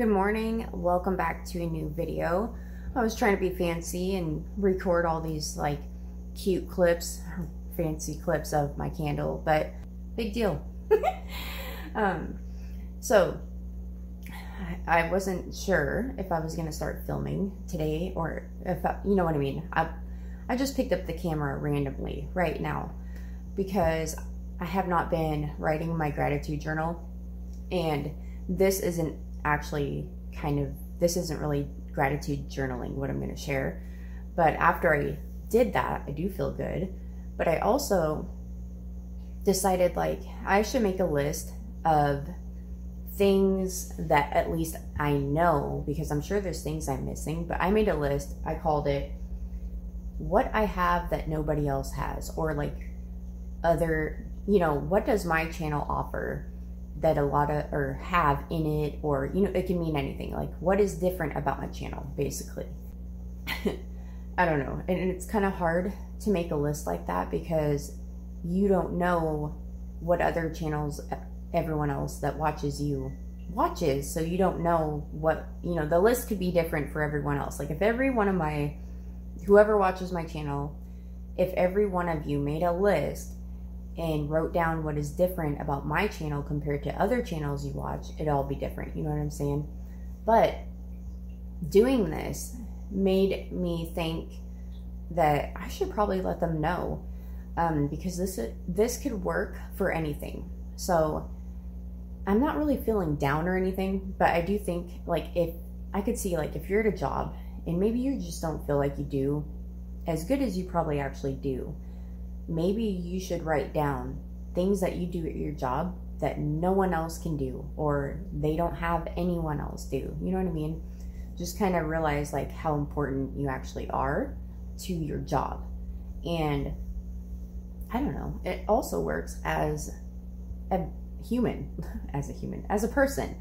Good morning. Welcome back to a new video. I was trying to be fancy and record all these like cute clips, fancy clips of my candle, but big deal. um, so I wasn't sure if I was going to start filming today or if I, you know what I mean. I I just picked up the camera randomly right now because I have not been writing my gratitude journal and this isn't actually kind of this isn't really gratitude journaling what I'm going to share. But after I did that, I do feel good. But I also decided like I should make a list of things that at least I know because I'm sure there's things I'm missing, but I made a list. I called it what I have that nobody else has or like other, you know, what does my channel offer that a lot of or have in it or you know it can mean anything. Like what is different about my channel basically? I don't know. And it's kind of hard to make a list like that because you don't know what other channels everyone else that watches you watches. So you don't know what you know the list could be different for everyone else. Like if every one of my whoever watches my channel if every one of you made a list and wrote down what is different about my channel compared to other channels you watch, it'd all be different. You know what I'm saying? But doing this made me think that I should probably let them know um, because this this could work for anything. So I'm not really feeling down or anything, but I do think like if I could see like if you're at a job and maybe you just don't feel like you do as good as you probably actually do maybe you should write down things that you do at your job that no one else can do or they don't have anyone else do. You know what I mean? Just kind of realize like how important you actually are to your job. And I don't know, it also works as a human, as a human, as a person.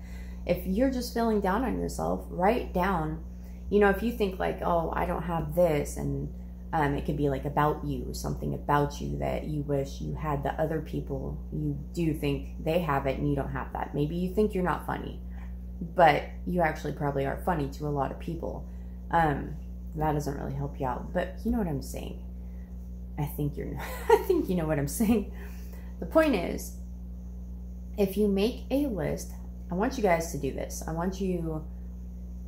If you're just feeling down on yourself, write down, you know, if you think like, oh, I don't have this and um, it could be like about you, something about you that you wish you had the other people you do think they have it and you don't have that. Maybe you think you're not funny, but you actually probably are funny to a lot of people. Um, that doesn't really help you out, but you know what I'm saying. I think you're, I think you know what I'm saying. The point is, if you make a list, I want you guys to do this. I want you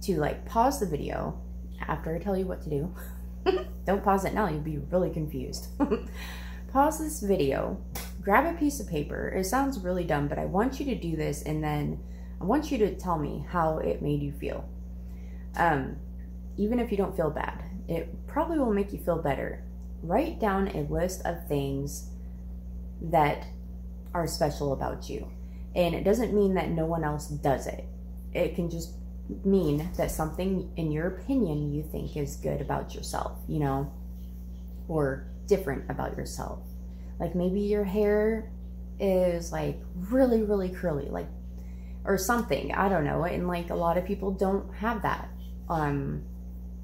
to like pause the video after I tell you what to do. Don't pause it now, you'll be really confused. pause this video, grab a piece of paper. It sounds really dumb, but I want you to do this and then I want you to tell me how it made you feel. Um, even if you don't feel bad, it probably will make you feel better. Write down a list of things that are special about you. And it doesn't mean that no one else does it. It can just mean that something in your opinion you think is good about yourself, you know, or different about yourself. Like maybe your hair is like really, really curly, like, or something. I don't know. And like a lot of people don't have that. Um,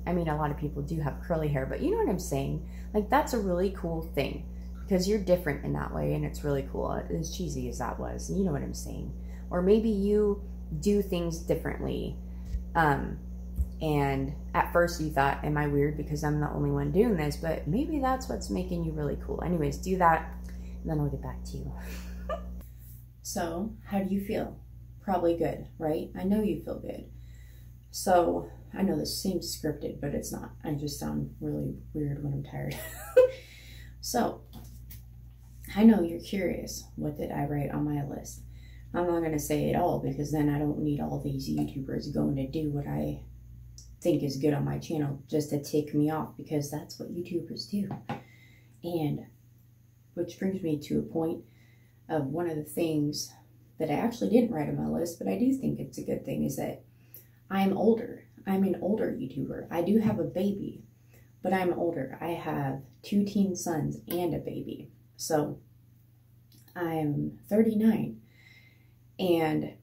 I mean, a lot of people do have curly hair, but you know what I'm saying? Like, that's a really cool thing because you're different in that way and it's really cool. As cheesy as that was, you know what I'm saying? Or maybe you do things differently um, and at first you thought, am I weird because I'm the only one doing this? But maybe that's what's making you really cool. Anyways, do that and then I'll get back to you. so, how do you feel? Probably good, right? I know you feel good. So, I know this seems scripted, but it's not. I just sound really weird when I'm tired. so, I know you're curious. What did I write on my list? I'm not going to say it all because then I don't need all these YouTubers going to do what I think is good on my channel just to tick me off because that's what YouTubers do. And which brings me to a point of one of the things that I actually didn't write on my list, but I do think it's a good thing is that I'm older. I'm an older YouTuber. I do have a baby, but I'm older. I have two teen sons and a baby. So I'm 39 and,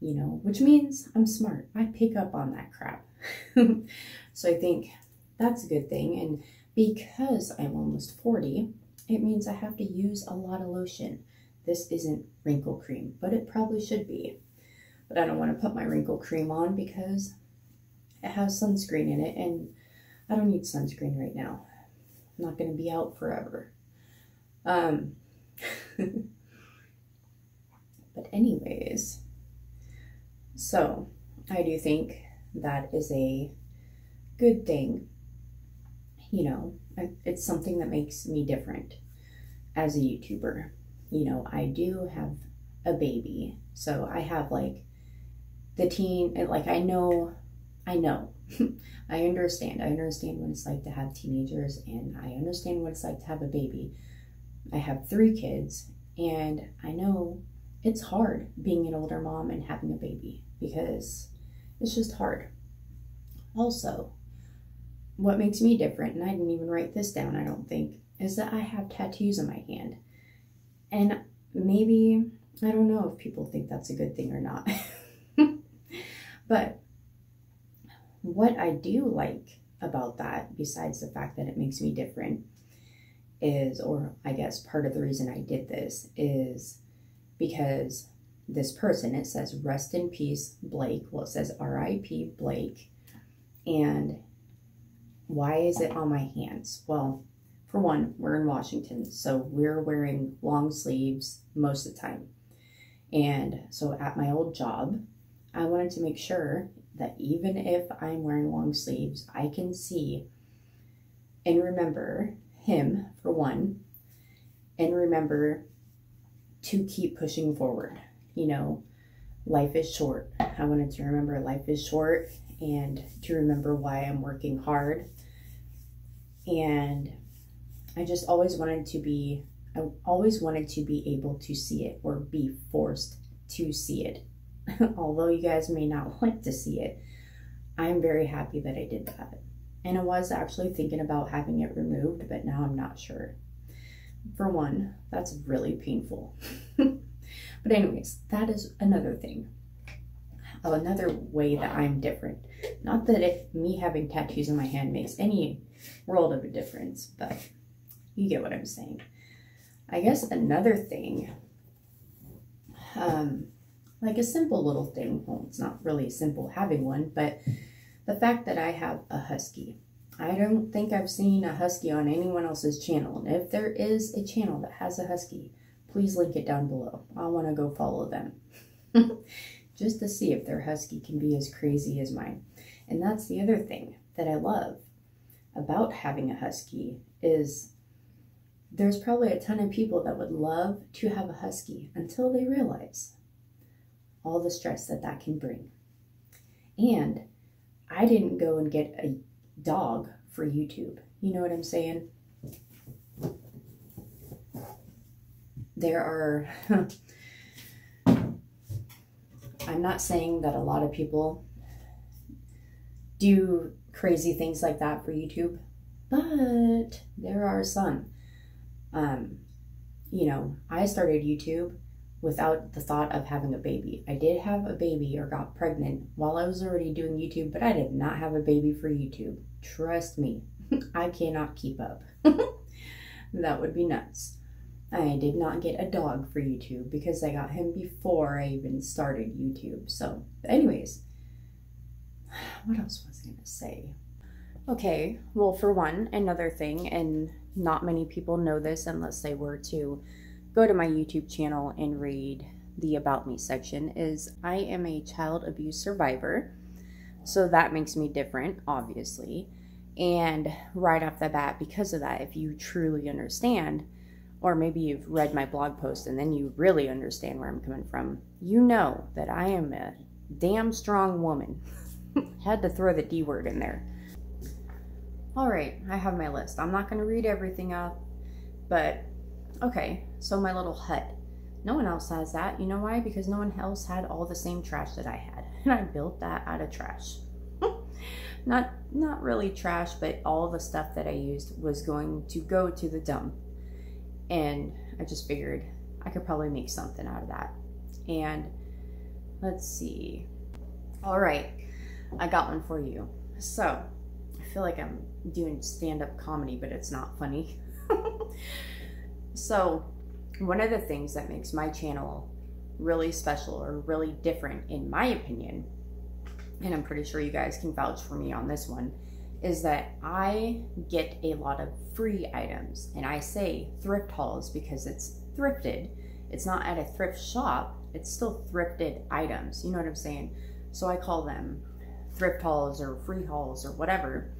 you know, which means I'm smart. I pick up on that crap. so I think that's a good thing. And because I'm almost 40, it means I have to use a lot of lotion. This isn't wrinkle cream, but it probably should be. But I don't want to put my wrinkle cream on because it has sunscreen in it and I don't need sunscreen right now. I'm not going to be out forever. Um, but anyways, so I do think that is a good thing. You know, it's something that makes me different as a YouTuber. You know, I do have a baby, so I have like the teen, like I know, I know, I understand. I understand what it's like to have teenagers, and I understand what it's like to have a baby. I have three kids, and I know it's hard being an older mom and having a baby because it's just hard. Also, what makes me different, and I didn't even write this down, I don't think, is that I have tattoos on my hand. And maybe, I don't know if people think that's a good thing or not. but what I do like about that, besides the fact that it makes me different, is, or I guess part of the reason I did this, is because this person, it says rest in peace, Blake. Well, it says RIP Blake. And why is it on my hands? Well, for one, we're in Washington, so we're wearing long sleeves most of the time. And so at my old job, I wanted to make sure that even if I'm wearing long sleeves, I can see and remember him, for one, and remember to keep pushing forward. You know, life is short. I wanted to remember life is short and to remember why I'm working hard. And I just always wanted to be, I always wanted to be able to see it or be forced to see it. Although you guys may not want to see it, I'm very happy that I did that. And I was actually thinking about having it removed, but now I'm not sure. For one, that's really painful. but, anyways, that is another thing. Another way that I'm different. Not that if me having tattoos on my hand makes any world of a difference, but you get what I'm saying. I guess another thing, um, like a simple little thing, well, it's not really simple having one, but the fact that I have a husky. I don't think I've seen a husky on anyone else's channel. And if there is a channel that has a husky, please link it down below. I want to go follow them. Just to see if their husky can be as crazy as mine. And that's the other thing that I love about having a husky is there's probably a ton of people that would love to have a husky until they realize all the stress that that can bring. And I didn't go and get a dog for YouTube. You know what I'm saying? There are, I'm not saying that a lot of people do crazy things like that for YouTube, but there are some. Um, you know, I started YouTube without the thought of having a baby. I did have a baby or got pregnant while I was already doing YouTube, but I did not have a baby for YouTube. Trust me, I cannot keep up. that would be nuts. I did not get a dog for YouTube because I got him before I even started YouTube. So, anyways, what else was I going to say? Okay, well, for one, another thing, and not many people know this unless they were to go to my YouTube channel and read the About Me section, is I am a child abuse survivor. So that makes me different, obviously. And right off the bat, because of that, if you truly understand, or maybe you've read my blog post and then you really understand where I'm coming from, you know that I am a damn strong woman. Had to throw the D word in there. All right, I have my list. I'm not going to read everything up, but okay, so my little hut. No one else has that. You know why? Because no one else had all the same trash that I had. And I built that out of trash. not not really trash, but all the stuff that I used was going to go to the dump. And I just figured I could probably make something out of that. And let's see. All right, I got one for you. So, I feel like I'm doing stand-up comedy, but it's not funny. so, one of the things that makes my channel really special or really different, in my opinion, and I'm pretty sure you guys can vouch for me on this one, is that I get a lot of free items. And I say thrift hauls because it's thrifted. It's not at a thrift shop, it's still thrifted items. You know what I'm saying? So I call them thrift hauls or free hauls or whatever.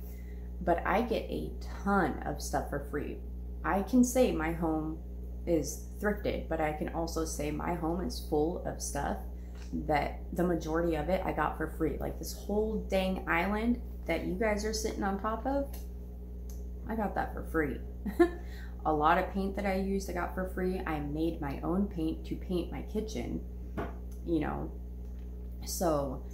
But I get a ton of stuff for free. I can say my home is thrifted, but I can also say my home is full of stuff that the majority of it I got for free. Like this whole dang island that you guys are sitting on top of, I got that for free. a lot of paint that I used I got for free. I made my own paint to paint my kitchen, you know. So,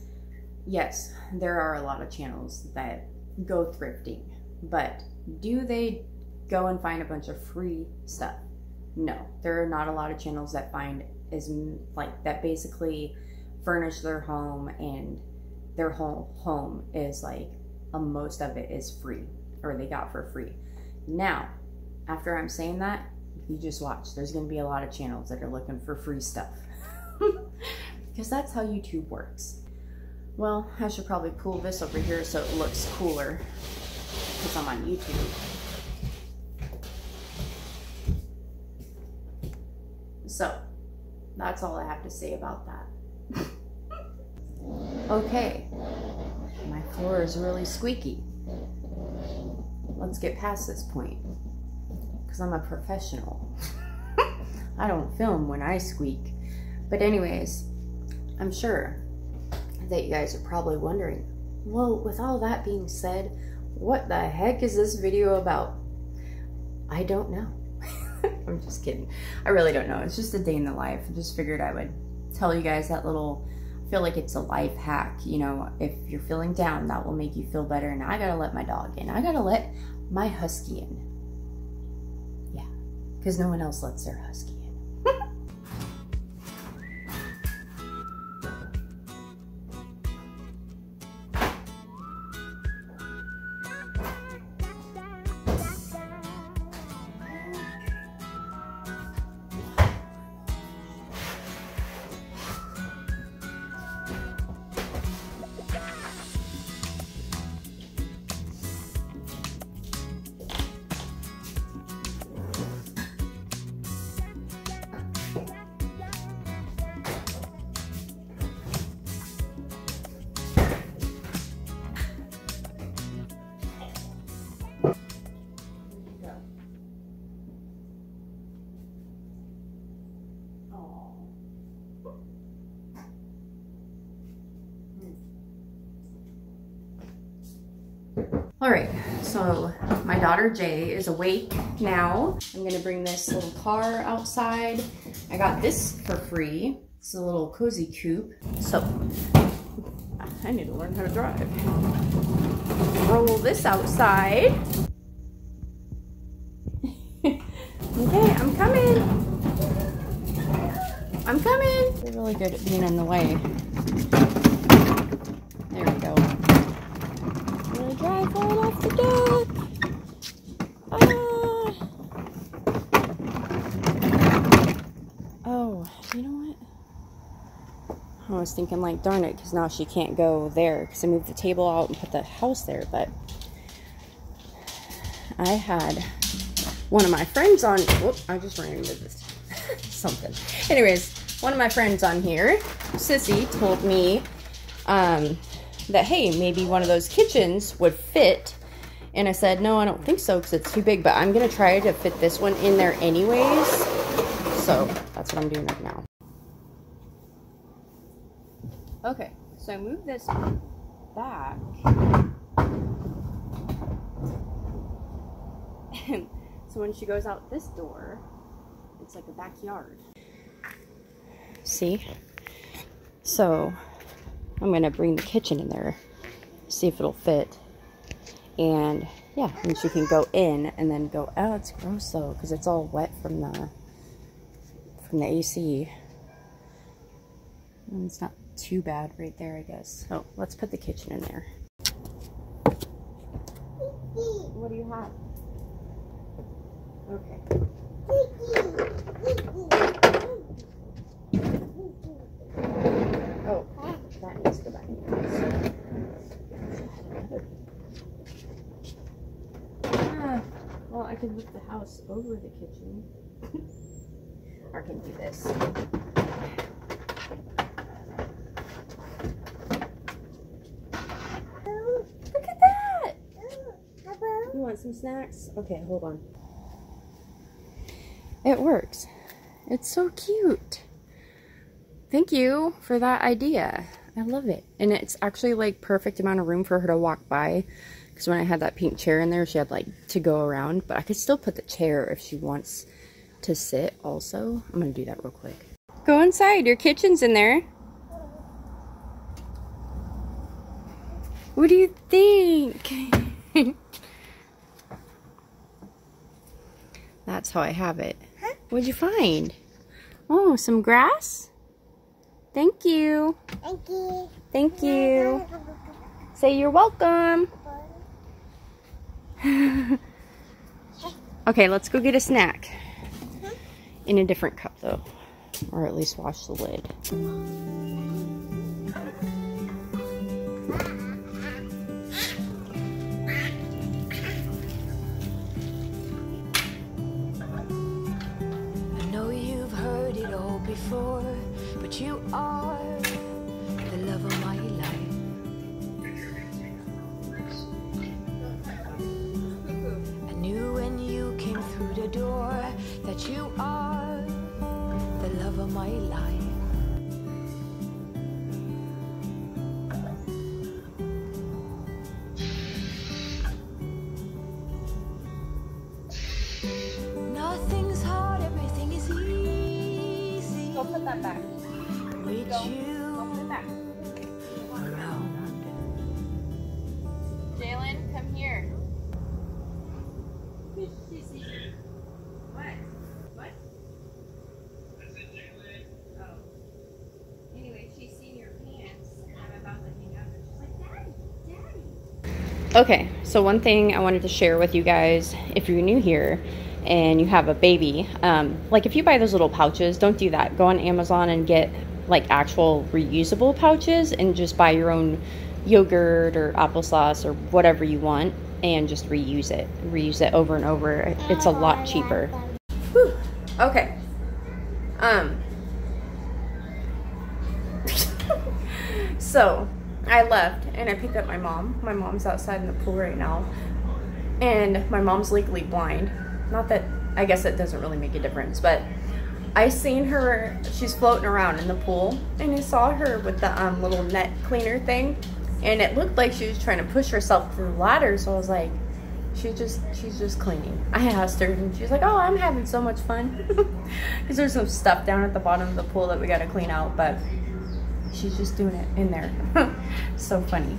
yes, there are a lot of channels that go thrifting, but do they go and find a bunch of free stuff? No, there are not a lot of channels that find is like that basically furnish their home and their whole home is like a, most of it is free or they got for free. Now, after I'm saying that, you just watch. There's going to be a lot of channels that are looking for free stuff. because that's how YouTube works. Well, I should probably pull this over here so it looks cooler because I'm on YouTube. So, that's all I have to say about that. okay, my floor is really squeaky. Let's get past this point because I'm a professional. I don't film when I squeak. But anyways, I'm sure that you guys are probably wondering, well, with all that being said, what the heck is this video about? I don't know. I'm just kidding. I really don't know. It's just a day in the life. I just figured I would tell you guys that little I feel like it's a life hack. You know, if you're feeling down, that will make you feel better. And I gotta let my dog in. I gotta let my husky in. Yeah, because no one else lets their husky daughter Jay is awake now. I'm gonna bring this little car outside. I got this for free. It's a little cozy coupe. So, I need to learn how to drive. Roll this outside. okay, I'm coming. I'm coming. They're really good at being in the way. I was thinking like, darn it, because now she can't go there because I moved the table out and put the house there. But I had one of my friends on, whoop, I just ran into this, something. Anyways, one of my friends on here, Sissy, told me um, that, hey, maybe one of those kitchens would fit. And I said, no, I don't think so because it's too big, but I'm going to try to fit this one in there anyways. So that's what I'm doing right now. Okay, so I move this back. So when she goes out this door, it's like a backyard. See? So I'm gonna bring the kitchen in there, see if it'll fit. And yeah, and she can go in and then go, oh, it's gross though, because it's all wet from the, from the AC. And it's not too bad right there, I guess. So let's put the kitchen in there. What do you have? Okay. Oh, that needs to go back. Ah, well, I can lift the house over the kitchen. I can do this. You want some snacks? Okay, hold on. It works. It's so cute. Thank you for that idea. I love it. And it's actually like perfect amount of room for her to walk by. Because when I had that pink chair in there, she had like to go around. But I could still put the chair if she wants to sit also. I'm going to do that real quick. Go inside. Your kitchen's in there. What do you think? That's how I have it. What'd you find? Oh, some grass? Thank you. Thank you. Thank you. Say you're welcome. okay, let's go get a snack. In a different cup though. Or at least wash the lid. Before, but you are the love of my life. I knew when you came through the door that you are the love of my life. Easy. Go put that back. With you put it back. around. Jalen, come here. What? What? Oh. Anyway, she's seen your pants, I'm about to hang up, and she's like, Daddy, Daddy. Okay, so one thing I wanted to share with you guys, if you're new here and you have a baby, um, like if you buy those little pouches, don't do that. Go on Amazon and get like actual reusable pouches and just buy your own yogurt or applesauce or whatever you want and just reuse it. Reuse it over and over. It's a lot cheaper. Whew. Okay. Um. so, I left and I picked up my mom. My mom's outside in the pool right now. And my mom's legally blind. Not that I guess it doesn't really make a difference, but I seen her she's floating around in the pool and I saw her with the um, little net cleaner thing and it looked like she was trying to push herself through the ladder so I was like she's just she's just cleaning. I asked her and she's like, "Oh, I'm having so much fun." Cuz there's some stuff down at the bottom of the pool that we got to clean out, but she's just doing it in there. so funny.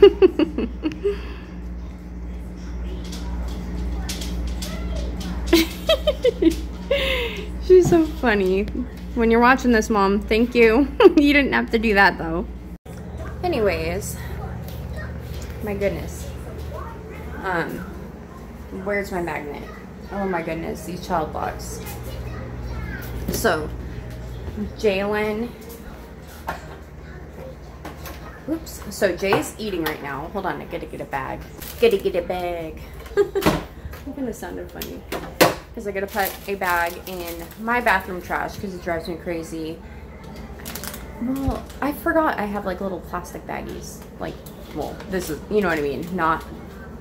She's so funny. When you're watching this, Mom, thank you. you didn't have to do that, though. Anyways, my goodness. Um, where's my magnet? Oh my goodness, these child locks. So, Jalen. Oops. So Jay's eating right now. Hold on, I gotta get a bag. Gotta get a bag. I'm gonna sound funny because I gotta put a bag in my bathroom trash because it drives me crazy. Well, I forgot I have like little plastic baggies. Like, well, this is, you know what I mean, not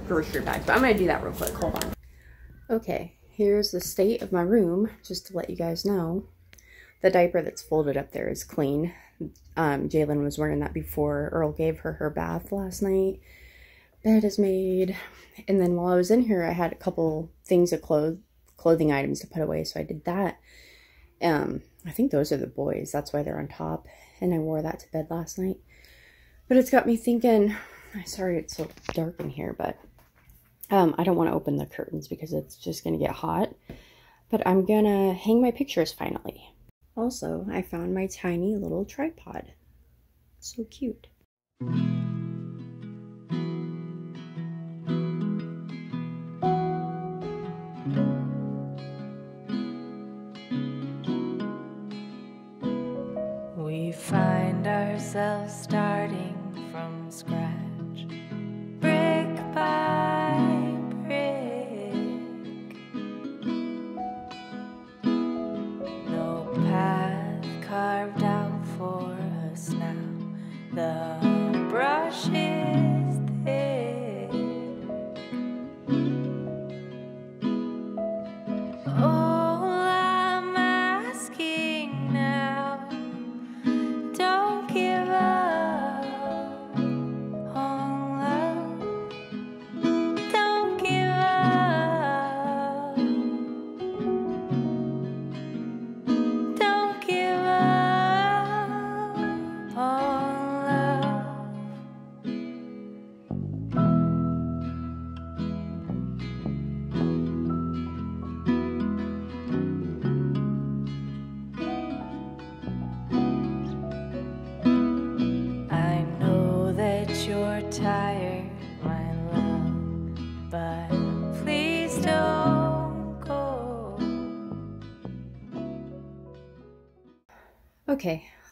grocery bags. But I'm gonna do that real quick. Hold on. Okay, here's the state of my room, just to let you guys know. The diaper that's folded up there is clean. Um, Jalen was wearing that before Earl gave her her bath last night. Bed is made. And then while I was in here, I had a couple things of clothes clothing items to put away, so I did that. Um, I think those are the boys. That's why they're on top. And I wore that to bed last night. But it's got me thinking, sorry it's so dark in here, but um, I don't want to open the curtains because it's just going to get hot. But I'm going to hang my pictures finally. Also, I found my tiny little tripod. So cute. The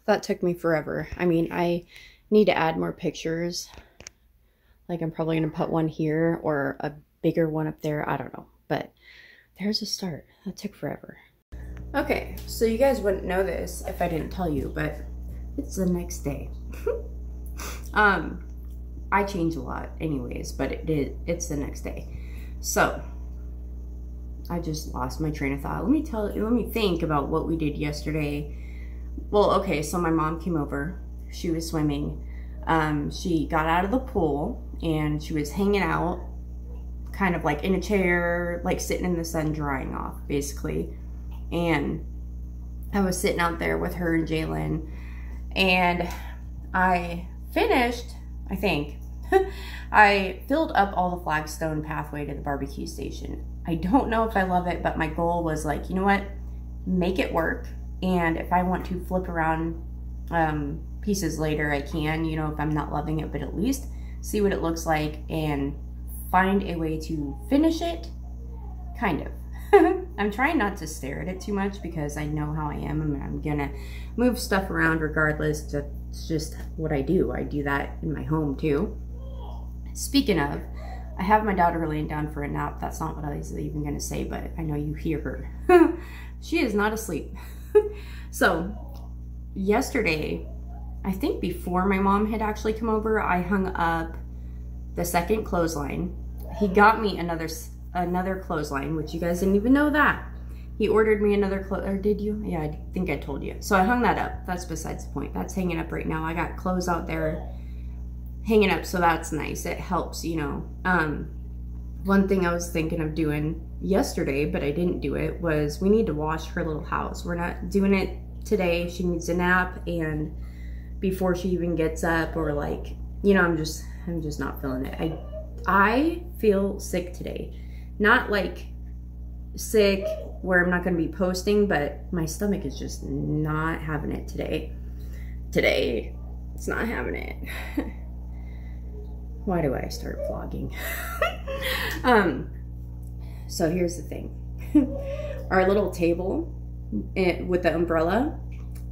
that took me forever. I mean, I need to add more pictures. Like, I'm probably going to put one here or a bigger one up there. I don't know. But there's a start. That took forever. Okay, so you guys wouldn't know this if I didn't tell you, but it's the next day. um, I change a lot anyways, but it did, it's the next day. So, I just lost my train of thought. Let me tell let me think about what we did yesterday well, okay, so my mom came over. She was swimming. Um, she got out of the pool and she was hanging out, kind of like in a chair, like sitting in the sun drying off, basically. And I was sitting out there with her and Jalen, and I finished, I think. I filled up all the flagstone pathway to the barbecue station. I don't know if I love it, but my goal was like, you know what? Make it work and if I want to flip around um, pieces later, I can, you know, if I'm not loving it, but at least see what it looks like and find a way to finish it, kind of. I'm trying not to stare at it too much because I know how I am and I'm gonna move stuff around regardless. It's just what I do. I do that in my home too. Speaking of, I have my daughter laying down for a nap. That's not what I was even gonna say, but I know you hear her. she is not asleep. so yesterday, I think before my mom had actually come over, I hung up the second clothesline. He got me another another clothesline, which you guys didn't even know that. He ordered me another clothes, or did you? Yeah, I think I told you. So I hung that up. That's besides the point. That's hanging up right now. I got clothes out there hanging up, so that's nice. It helps, you know. Um, one thing I was thinking of doing yesterday, but I didn't do it, was we need to wash her little house. We're not doing it today. She needs a nap and before she even gets up or like, you know, I'm just I'm just not feeling it. I I feel sick today. Not like sick where I'm not going to be posting, but my stomach is just not having it today. Today, it's not having it. Why do I start vlogging? um, so here's the thing. Our little table it, with the umbrella,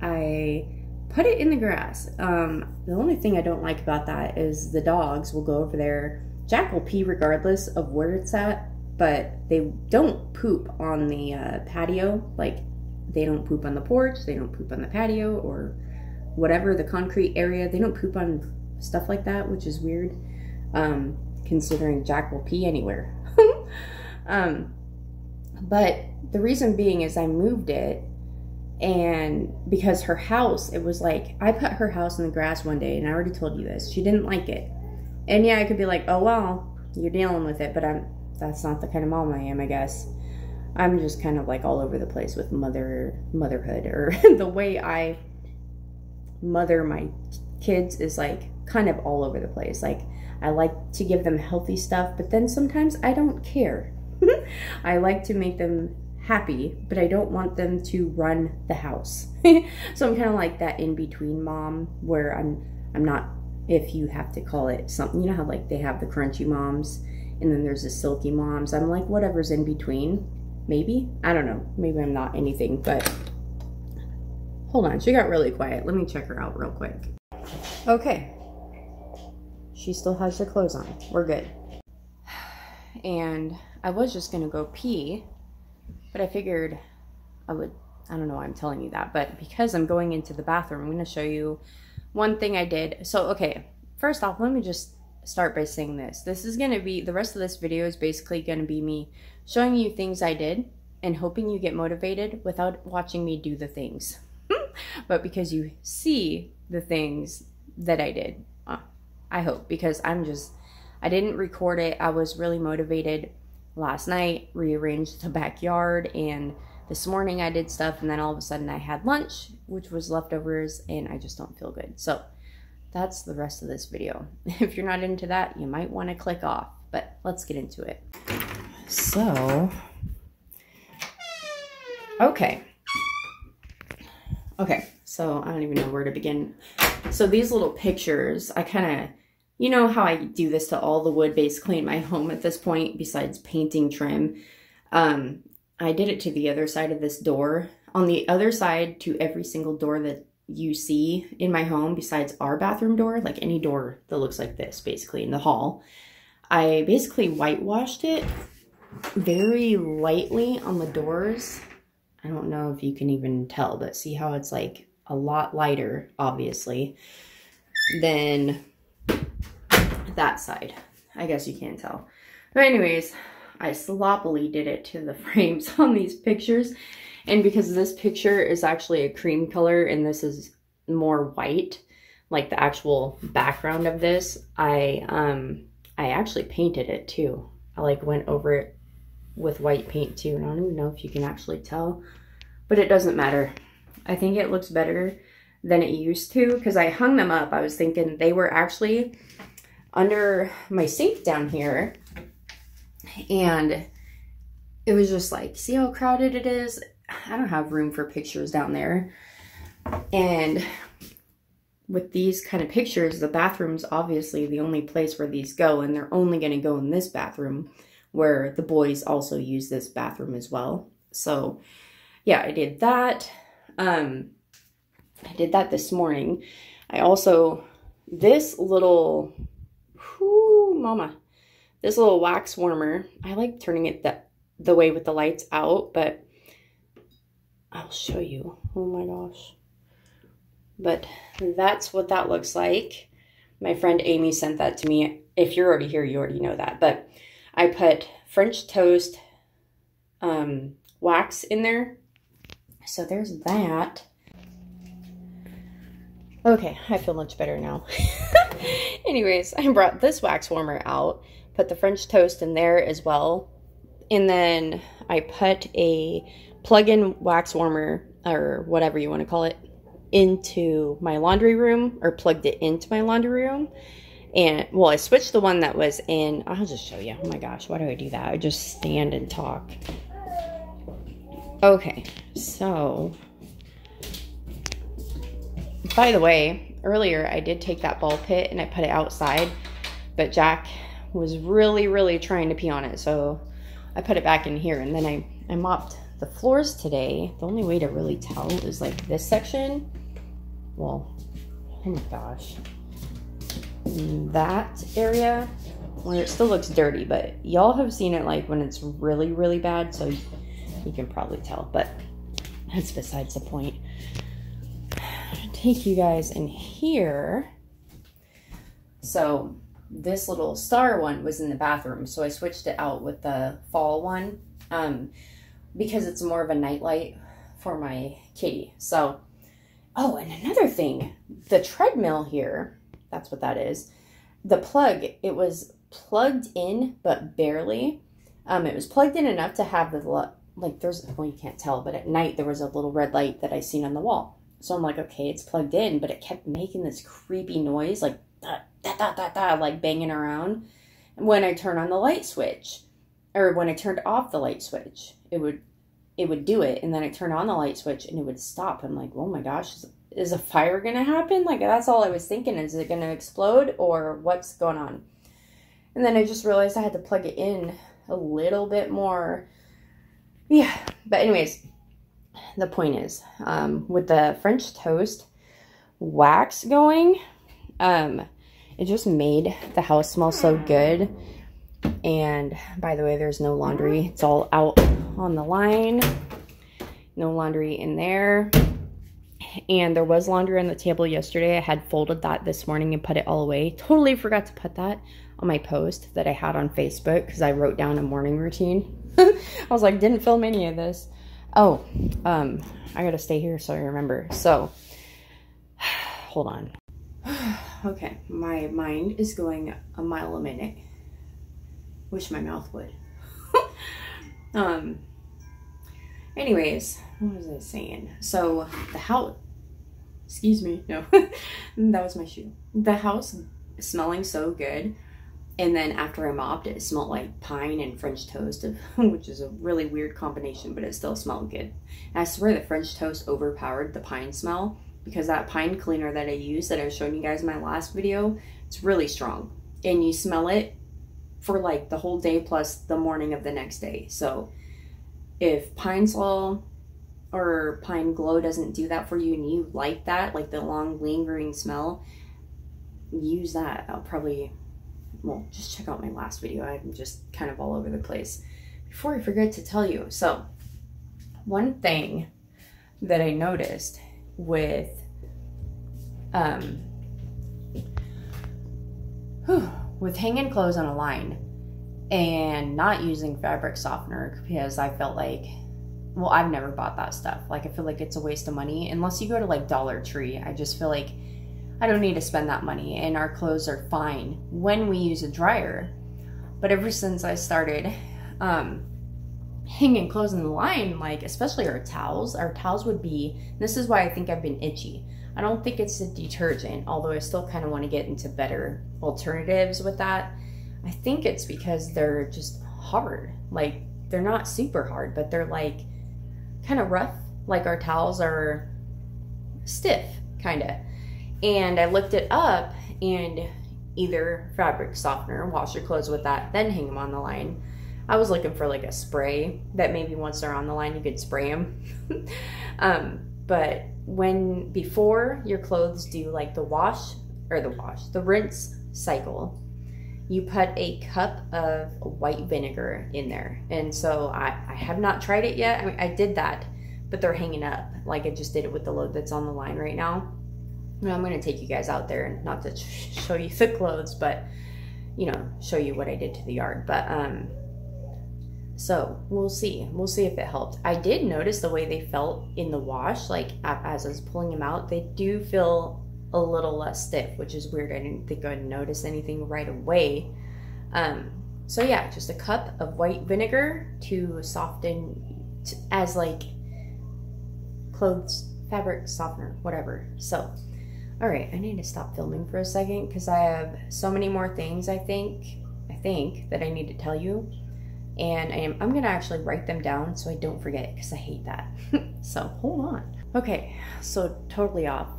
I put it in the grass. Um, the only thing I don't like about that is the dogs will go over there. Jack will pee regardless of where it's at, but they don't poop on the uh, patio. Like, they don't poop on the porch, they don't poop on the patio, or whatever, the concrete area. They don't poop on stuff like that, which is weird, um, considering Jack will pee anywhere. um, but the reason being is I moved it and because her house it was like i put her house in the grass one day and i already told you this she didn't like it. And yeah i could be like oh well you're dealing with it but i'm that's not the kind of mom i am i guess. I'm just kind of like all over the place with mother motherhood or the way i mother my kids is like kind of all over the place. Like i like to give them healthy stuff but then sometimes i don't care i like to make them happy, but I don't want them to run the house. so I'm kind of like that in between mom where I'm I'm not if you have to call it something. You know how like they have the crunchy moms and then there's the silky moms. I'm like whatever's in between. Maybe. I don't know. Maybe I'm not anything, but hold on. She got really quiet. Let me check her out real quick. Okay. She still has her clothes on. We're good. And I was just gonna go pee, but I figured I would, I don't know why I'm telling you that, but because I'm going into the bathroom, I'm gonna show you one thing I did. So, okay, first off, let me just start by saying this. This is gonna be, the rest of this video is basically gonna be me showing you things I did and hoping you get motivated without watching me do the things. but because you see the things that I did. Uh, I hope because I'm just I didn't record it. I was really motivated last night, rearranged the backyard and this morning I did stuff and then all of a sudden I had lunch, which was leftovers and I just don't feel good. So that's the rest of this video. If you're not into that, you might want to click off, but let's get into it. So, okay. Okay, so I don't even know where to begin. So these little pictures, I kind of, you know how I do this to all the wood basically in my home at this point, besides painting trim. Um, I did it to the other side of this door. On the other side to every single door that you see in my home, besides our bathroom door, like any door that looks like this, basically in the hall, I basically whitewashed it very lightly on the doors. I don't know if you can even tell, but see how it's like a lot lighter, obviously, than that side. I guess you can't tell. But anyways, I sloppily did it to the frames on these pictures. And because this picture is actually a cream color and this is more white, like the actual background of this, I um I actually painted it too. I like went over it with white paint too. And I don't even know if you can actually tell, but it doesn't matter. I think it looks better than it used to because I hung them up. I was thinking they were actually under my sink down here and it was just like, see how crowded it is? I don't have room for pictures down there. And with these kind of pictures, the bathroom's obviously the only place where these go, and they're only going to go in this bathroom where the boys also use this bathroom as well. So, yeah, I did that. Um, I did that this morning. I also, this little, whoo, mama, this little wax warmer, I like turning it the, the way with the lights out, but I'll show you. Oh my gosh. But that's what that looks like. My friend Amy sent that to me. If you're already here, you already know that. But I put French toast um, wax in there. So there's that. Okay, I feel much better now. Anyways, I brought this wax warmer out, put the French toast in there as well. And then I put a plug-in wax warmer or whatever you want to call it into my laundry room or plugged it into my laundry room. And well, I switched the one that was in, I'll just show you. Oh my gosh, why do I do that? I just stand and talk. Okay, so by the way, earlier I did take that ball pit and I put it outside, but Jack was really, really trying to pee on it. So I put it back in here and then I, I mopped the floors today. The only way to really tell is like this section. Well, oh my gosh. That area where it still looks dirty, but y'all have seen it like when it's really, really bad. So you can probably tell, but that's besides the point. Take you guys in here. So this little star one was in the bathroom, so I switched it out with the fall one um, because it's more of a nightlight for my kitty. So, oh, and another thing, the treadmill here, that's what that is. The plug, it was plugged in, but barely. Um, it was plugged in enough to have the, like, there's, well, you can't tell, but at night there was a little red light that I seen on the wall. So I'm like, okay, it's plugged in, but it kept making this creepy noise, like da, da, da, da, like banging around. And when I turn on the light switch, or when I turned off the light switch, it would it would do it, and then I turn on the light switch and it would stop. I'm like, oh my gosh, is, is a fire gonna happen? Like that's all I was thinking. Is it gonna explode or what's going on? And then I just realized I had to plug it in a little bit more. Yeah, but anyways, the point is, um, with the French toast wax going, Um, it just made the house smell so good. And by the way, there's no laundry. It's all out on the line. No laundry in there. And there was laundry on the table yesterday. I had folded that this morning and put it all away. Totally forgot to put that on my post that I had on Facebook because I wrote down a morning routine. I was like, didn't film any of this. Oh, um, I gotta stay here so I remember. So, hold on. okay, my mind is going a mile a minute. Wish my mouth would. um, anyways, what was I saying? So, the house, excuse me, no, that was my shoe. The house smelling so good and then after I mopped it, smelled like pine and French toast, which is a really weird combination, but it still smelled good. And I swear the French toast overpowered the pine smell because that pine cleaner that I used that I was showing you guys in my last video, it's really strong. And you smell it for like the whole day plus the morning of the next day. So if Pine Sol or Pine Glo doesn't do that for you and you like that, like the long lingering smell, use that. I'll probably well, just check out my last video. I'm just kind of all over the place. Before I forget to tell you, so one thing that I noticed with um whew, with hanging clothes on a line and not using fabric softener because I felt like well, I've never bought that stuff. Like I feel like it's a waste of money unless you go to like Dollar Tree. I just feel like I don't need to spend that money and our clothes are fine when we use a dryer. But ever since I started um, hanging clothes in the line, like especially our towels, our towels would be, this is why I think I've been itchy. I don't think it's a detergent, although I still kind of want to get into better alternatives with that. I think it's because they're just hard. Like they're not super hard, but they're like kind of rough. Like our towels are stiff, kind of. And I looked it up and either fabric softener, wash your clothes with that, then hang them on the line. I was looking for like a spray that maybe once they're on the line you could spray them. um, but when before your clothes do like the wash or the wash, the rinse cycle, you put a cup of white vinegar in there. And so I, I have not tried it yet. I mean, I did that, but they're hanging up. Like I just did it with the load that's on the line right now. I'm going to take you guys out there and not to show you the clothes, but you know, show you what I did to the yard. But um, so we'll see. We'll see if it helped. I did notice the way they felt in the wash, like as I was pulling them out, they do feel a little less stiff, which is weird. I didn't think I'd notice anything right away. Um, so yeah, just a cup of white vinegar to soften as like clothes fabric softener, whatever. So all right, I need to stop filming for a second because I have so many more things I think, I think that I need to tell you. And I am, I'm gonna actually write them down so I don't forget because I hate that. so hold on. Okay, so totally off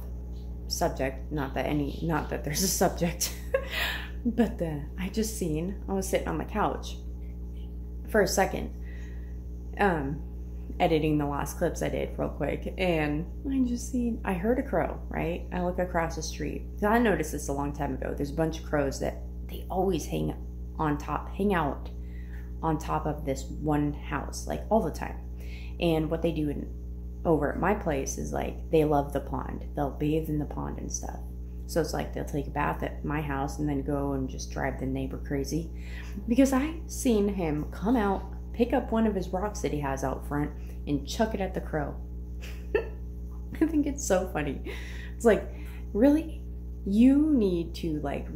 subject. Not that any, not that there's a subject, but the, I just seen, I was sitting on the couch for a second. Um, editing the last clips I did real quick, and I just seen I heard a crow. Right, I look across the street. I noticed this a long time ago. There's a bunch of crows that they always hang on top, hang out on top of this one house, like all the time. And what they do in, over at my place is like they love the pond. They'll bathe in the pond and stuff. So it's like they'll take a bath at my house and then go and just drive the neighbor crazy. Because I seen him come out pick up one of his rocks that he has out front and chuck it at the crow. I think it's so funny. It's like, really? You need to like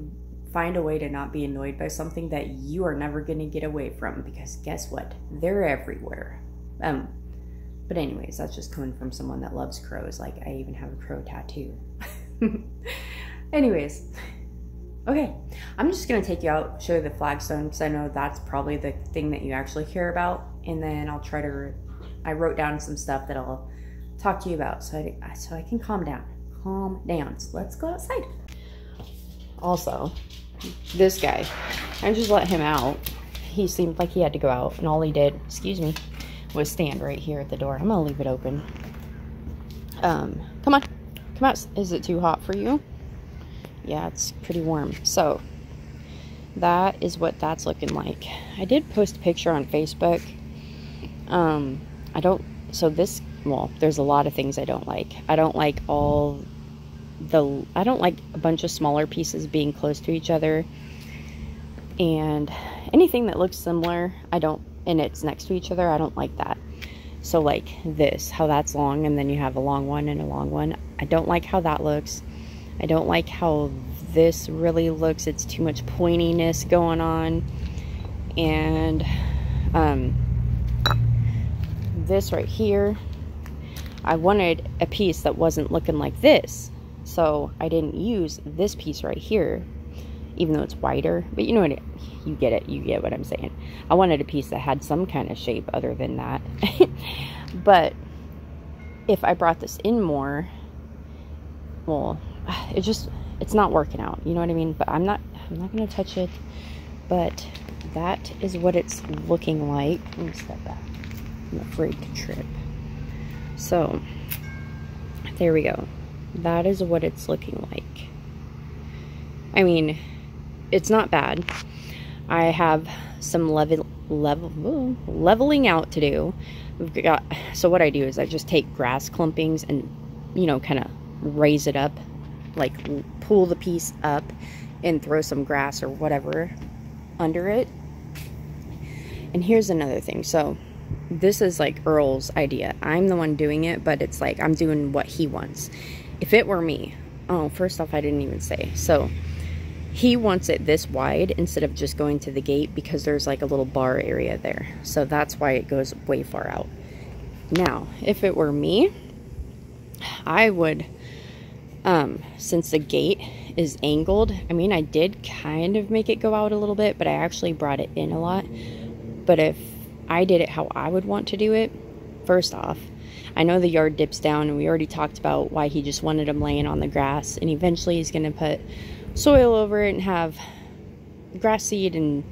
find a way to not be annoyed by something that you are never going to get away from because guess what? They're everywhere. Um but anyways, that's just coming from someone that loves crows. Like I even have a crow tattoo. anyways, Okay, I'm just gonna take you out, show you the flagstone because I know that's probably the thing that you actually care about, and then I'll try to. I wrote down some stuff that I'll talk to you about, so I so I can calm down. Calm down. So let's go outside. Also, this guy, I just let him out. He seemed like he had to go out, and all he did, excuse me, was stand right here at the door. I'm gonna leave it open. Um, come on, come out. Is it too hot for you? Yeah, it's pretty warm. So that is what that's looking like. I did post a picture on Facebook. Um, I don't, so this, well, there's a lot of things I don't like. I don't like all the, I don't like a bunch of smaller pieces being close to each other. And anything that looks similar, I don't, and it's next to each other, I don't like that. So like this, how that's long and then you have a long one and a long one. I don't like how that looks. I don't like how this really looks. It's too much pointiness going on. And um, this right here, I wanted a piece that wasn't looking like this. So I didn't use this piece right here, even though it's wider. But you know what, it, you get it, you get what I'm saying. I wanted a piece that had some kind of shape other than that. but if I brought this in more, well, it just it's not working out you know what i mean? But i'm not i'm not going to touch it. But that is what it's looking like. Let me step back. I'm afraid to trip. So there we go. That is what it's looking like. I mean it's not bad. I have some level level leveling out to do. We've got so what i do is i just take grass clumpings and you know kind of raise it up like pull the piece up and throw some grass or whatever under it. And here's another thing. So this is like Earl's idea. I'm the one doing it, but it's like I'm doing what he wants. If it were me, oh, first off, I didn't even say. So he wants it this wide instead of just going to the gate because there's like a little bar area there. So that's why it goes way far out. Now, if it were me, I would um, since the gate is angled, I mean, I did kind of make it go out a little bit, but I actually brought it in a lot. But if I did it how I would want to do it, first off, I know the yard dips down, and we already talked about why he just wanted them laying on the grass, and eventually he's going to put soil over it and have grass seed, and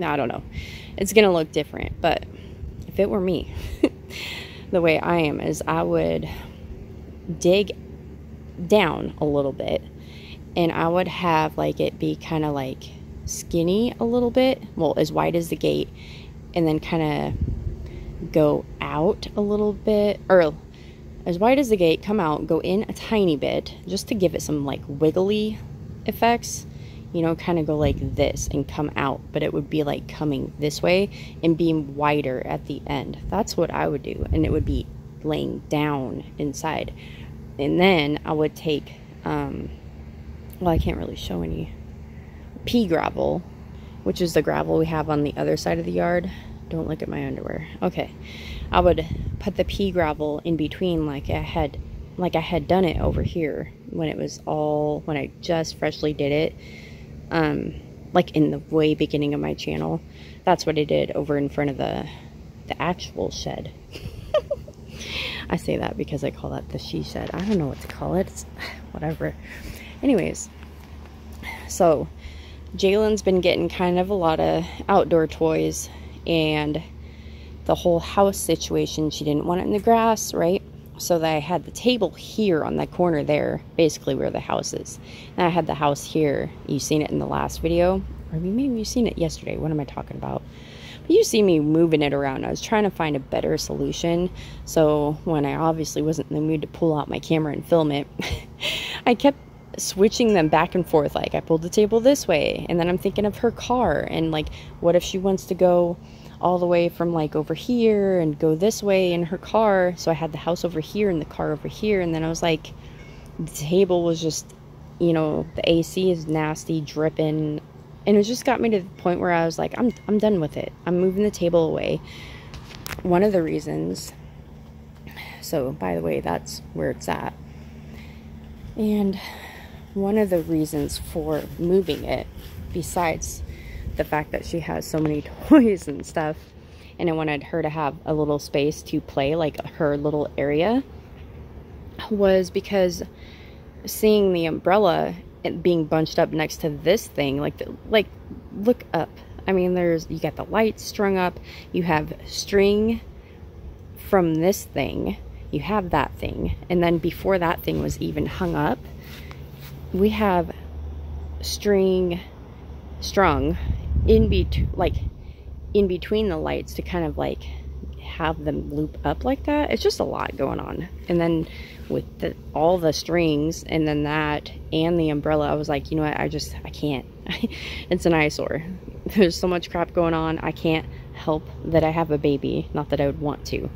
I don't know. It's going to look different, but if it were me, the way I am is I would dig down a little bit and I would have like it be kind of like skinny a little bit, well, as wide as the gate, and then kind of go out a little bit, or as wide as the gate, come out, go in a tiny bit, just to give it some like wiggly effects, you know, kind of go like this and come out, but it would be like coming this way and being wider at the end. That's what I would do, and it would be laying down inside and then I would take, um, well, I can't really show any pea gravel, which is the gravel we have on the other side of the yard. Don't look at my underwear. Okay. I would put the pea gravel in between like I had like I had done it over here when it was all when I just freshly did it. Um like in the way beginning of my channel. That's what I did over in front of the the actual shed. I say that because I call that the she shed. I don't know what to call it. It's whatever. Anyways, so Jalen's been getting kind of a lot of outdoor toys and the whole house situation. She didn't want it in the grass, right? So that I had the table here on that corner there, basically where the house is. And I had the house here. You've seen it in the last video. Or maybe you've seen it yesterday. What am I talking about? You see me moving it around. I was trying to find a better solution. So when I obviously wasn't in the mood to pull out my camera and film it, I kept switching them back and forth. Like I pulled the table this way and then I'm thinking of her car and like what if she wants to go all the way from like over here and go this way in her car. So I had the house over here and the car over here and then I was like the table was just you know the AC is nasty dripping and it just got me to the point where I was like, I'm, I'm done with it. I'm moving the table away. One of the reasons, so by the way, that's where it's at. And one of the reasons for moving it, besides the fact that she has so many toys and stuff, and I wanted her to have a little space to play, like her little area, was because seeing the umbrella being bunched up next to this thing like the, like look up. I mean there's you got the lights strung up you have string from this thing you have that thing and then before that thing was even hung up we have string strung in between like in between the lights to kind of like have them loop up like that. It's just a lot going on. And then with the, all the strings and then that and the umbrella i was like you know what? I just i can't. It's an eyesore. There's so much crap going on. I can't help that i have a baby. Not that i would want to.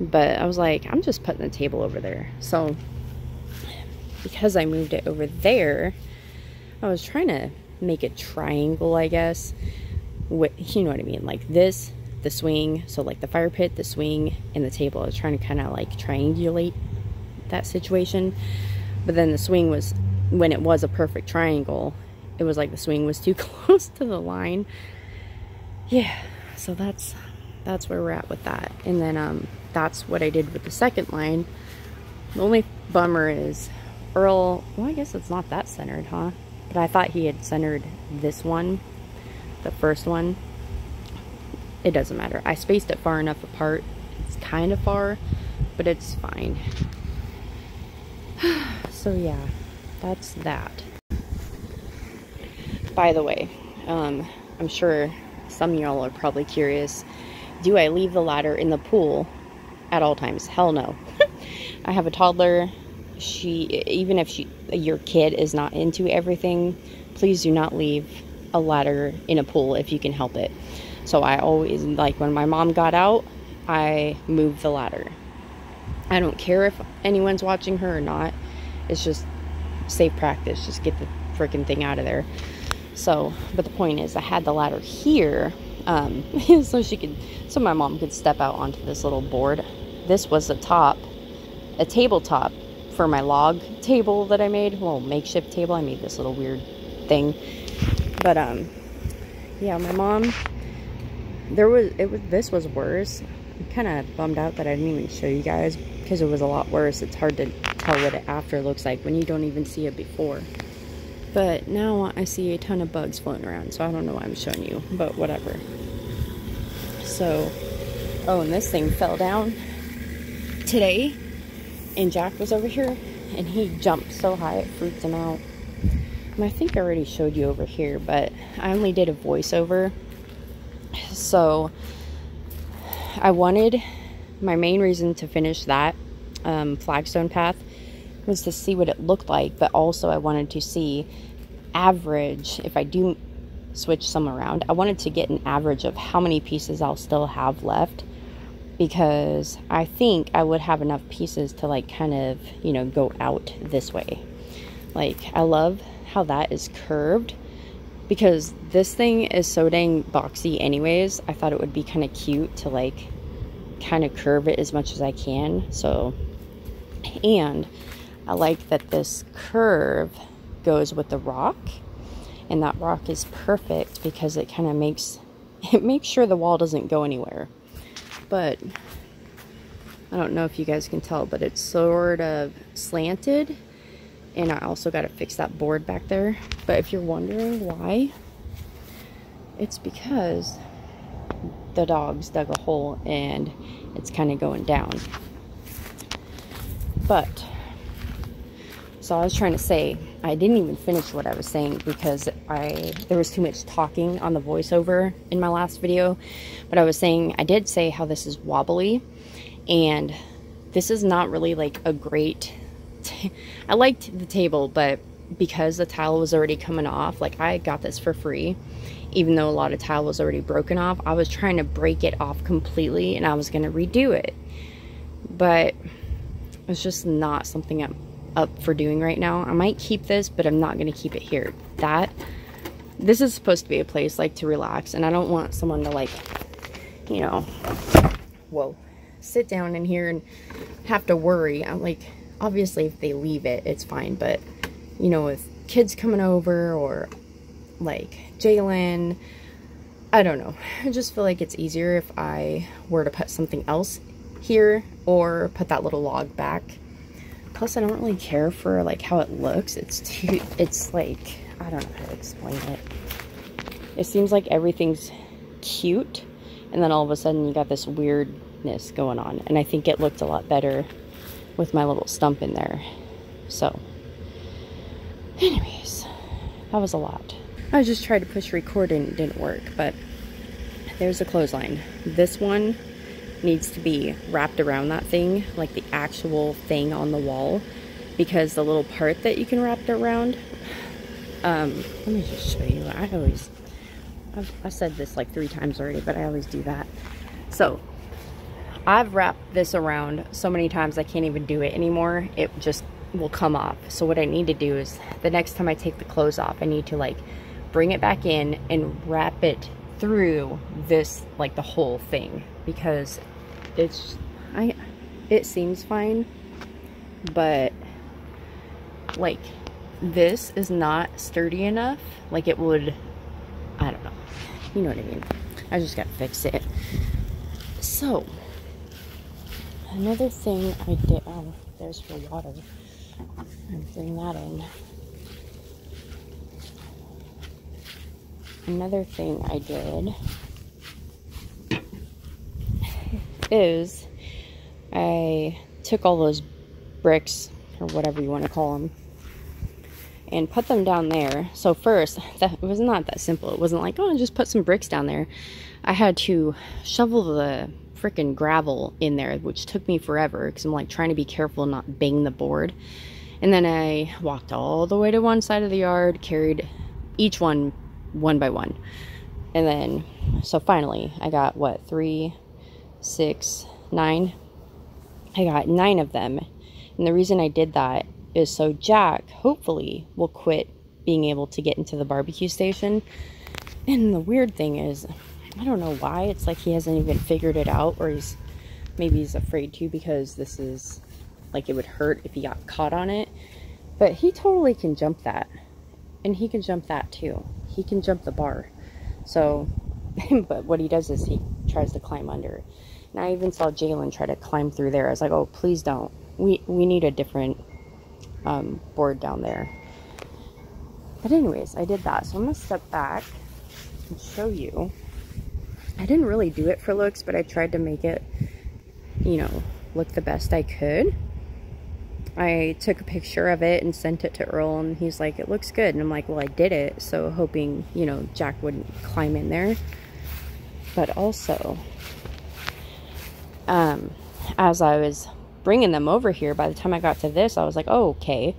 But i was like i'm just putting the table over there. So because i moved it over there i was trying to make a triangle i guess with you know what i mean? Like this the swing so like the fire pit the swing and the table. I was trying to kind of like triangulate that situation but then the swing was when it was a perfect triangle it was like the swing was too close to the line yeah so that's that's where we're at with that and then um that's what i did with the second line the only bummer is earl well i guess it's not that centered huh but i thought he had centered this one the first one it doesn't matter. I spaced it far enough apart. It's kind of far, but it's fine. so yeah, that's that. By the way, um, I'm sure some y'all are probably curious. Do I leave the ladder in the pool at all times? Hell no. I have a toddler. She, even if she, your kid is not into everything, please do not leave a ladder in a pool if you can help it. So I always, like when my mom got out, I moved the ladder. I don't care if anyone's watching her or not. It's just safe practice. Just get the freaking thing out of there. So, but the point is, I had the ladder here um, so she could, so my mom could step out onto this little board. This was a top, a tabletop for my log table that I made. Well, makeshift table. I made this little weird thing. But, um, yeah, my mom there was it was this was worse i'm kind of bummed out that i didn't even show you guys because it was a lot worse. It's hard to tell what it after looks like when you don't even see it before. But now i see a ton of bugs floating around so i don't know why i'm showing you but whatever. So oh and this thing fell down today and jack was over here and he jumped so high it freaked him out. And i think i already showed you over here but i only did a voiceover. So I wanted my main reason to finish that um, flagstone path was to see what it looked like, but also I wanted to see average if I do switch some around. I wanted to get an average of how many pieces I'll still have left because I think I would have enough pieces to like kind of, you know, go out this way. Like I love how that is curved because this thing is so dang boxy anyways i thought it would be kind of cute to like kind of curve it as much as i can so and i like that this curve goes with the rock and that rock is perfect because it kind of makes it makes sure the wall doesn't go anywhere but i don't know if you guys can tell but it's sort of slanted and I also got to fix that board back there. But if you're wondering why, it's because the dogs dug a hole and it's kind of going down. But, so I was trying to say, I didn't even finish what I was saying because I there was too much talking on the voiceover in my last video. But I was saying, I did say how this is wobbly and this is not really like a great I liked the table, but because the tile was already coming off, like I got this for free, even though a lot of tile was already broken off, I was trying to break it off completely and I was to redo it. But it's just not something I'm up for doing right now. I might keep this, but I'm not to keep it here. That, this is supposed to be a place like to relax and I don't want someone to like, you know, whoa, sit down in here and have to worry. I'm like, obviously if they leave it, it's fine. But, you know, with kids coming over or like Jalen, I don't know. I just feel like it's easier if I were to put something else here or put that little log back. Plus, I don't really care for like how it looks. It's too, it's like, I don't know how to explain it. It seems like everything's cute and then all of a sudden you got this weirdness going on. And I think it looked a lot better with my little stump in there. So, anyways, that was a lot. I just tried to push record and it didn't work, but there's a clothesline. This one needs to be wrapped around that thing, like the actual thing on the wall, because the little part that you can wrap it around, um, let me just show you. I always, I've, I've said this like three times already, but I always do that. So, I've wrapped this around so many times I can't even do it anymore. It just will come off. So what I need to do is the next time I take the clothes off, I need to like bring it back in and wrap it through this like the whole thing because it's I it seems fine but like this is not sturdy enough. Like it would I don't know. You know what I mean? I just gotta fix it. So another thing I did oh there's for water and bring that in another thing I did is I took all those bricks or whatever you want to call them and put them down there. So first, that was not that simple. It wasn't like, oh, just put some bricks down there. I had to shovel the freaking gravel in there, which took me forever because I'm like trying to be careful not bang the board. And then I walked all the way to one side of the yard, carried each one one by one. And then, so finally, I got what, three, six, nine? I got nine of them. And the reason I did that is so Jack, hopefully, will quit being able to get into the barbecue station. And the weird thing is, I don't know why. It's like he hasn't even figured it out, or he's maybe he's afraid to because this is like it would hurt if he got caught on it. But he totally can jump that. And he can jump that too he can jump the bar. So, but what he does is he tries to climb under. And I even saw Jalen try to climb through there. I was like, oh, please don't. We, we need a different um, board down there. But anyways, I did that. So I'm going to step back and show you. I didn't really do it for looks, but I tried to make it, you know, look the best I could. I took a picture of it and sent it to Earl, and he's like, it looks good. And I'm like, well, I did it, so hoping, you know, Jack wouldn't climb in there. But also, um, as I was bringing them over here, by the time I got to this, I was like, oh, okay.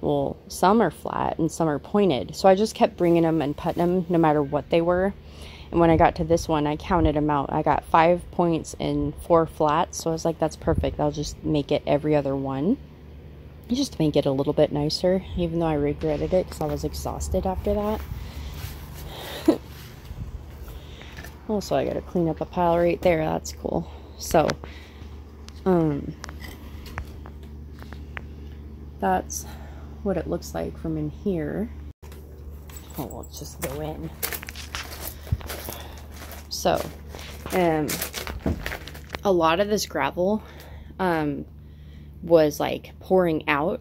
Well, some are flat and some are pointed. So I just kept bringing them and putting them no matter what they were. And when I got to this one, I counted them out. I got five points and four flats. So I was like, that's perfect. I'll just make it every other one just to make it a little bit nicer, even though I regretted it because I was exhausted after that. also, I gotta clean up a pile right there. That's cool. So, um, that's what it looks like from in here. Oh, let's just go in. So, um, a lot of this gravel, um, was like pouring out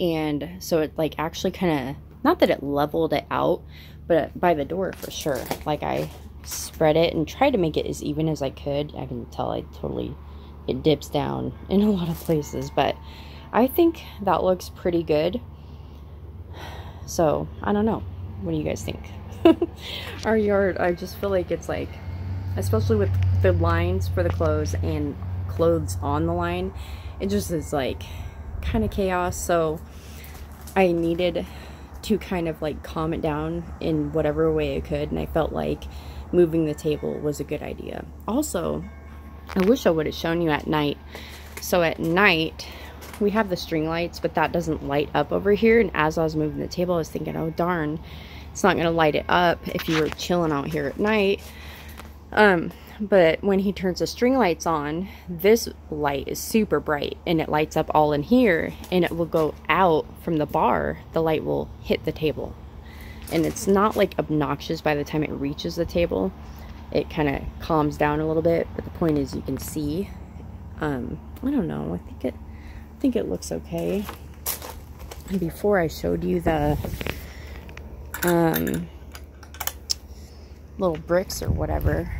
and so it like actually kind of not that it leveled it out but by the door for sure. Like i spread it and tried to make it as even as i could. I can tell i totally it dips down in a lot of places but i think that looks pretty good. So i don't know. What do you guys think? Our yard i just feel like it's like especially with the lines for the clothes and clothes on the line it just is like kind of chaos so I needed to kind of like calm it down in whatever way I could and I felt like moving the table was a good idea. Also, I wish I would have shown you at night. So at night, we have the string lights, but that doesn't light up over here. And as I was moving the table, I was thinking, oh darn, it's not going to light it up if you were chilling out here at night. Um, but when he turns the string lights on, this light is super bright and it lights up all in here and it will go out from the bar. The light will hit the table. And it's not like obnoxious by the time it reaches the table. It kind of calms down a little bit, but the point is you can see. Um, I don't know. I think it I think it looks okay. And before I showed you the um, little bricks or whatever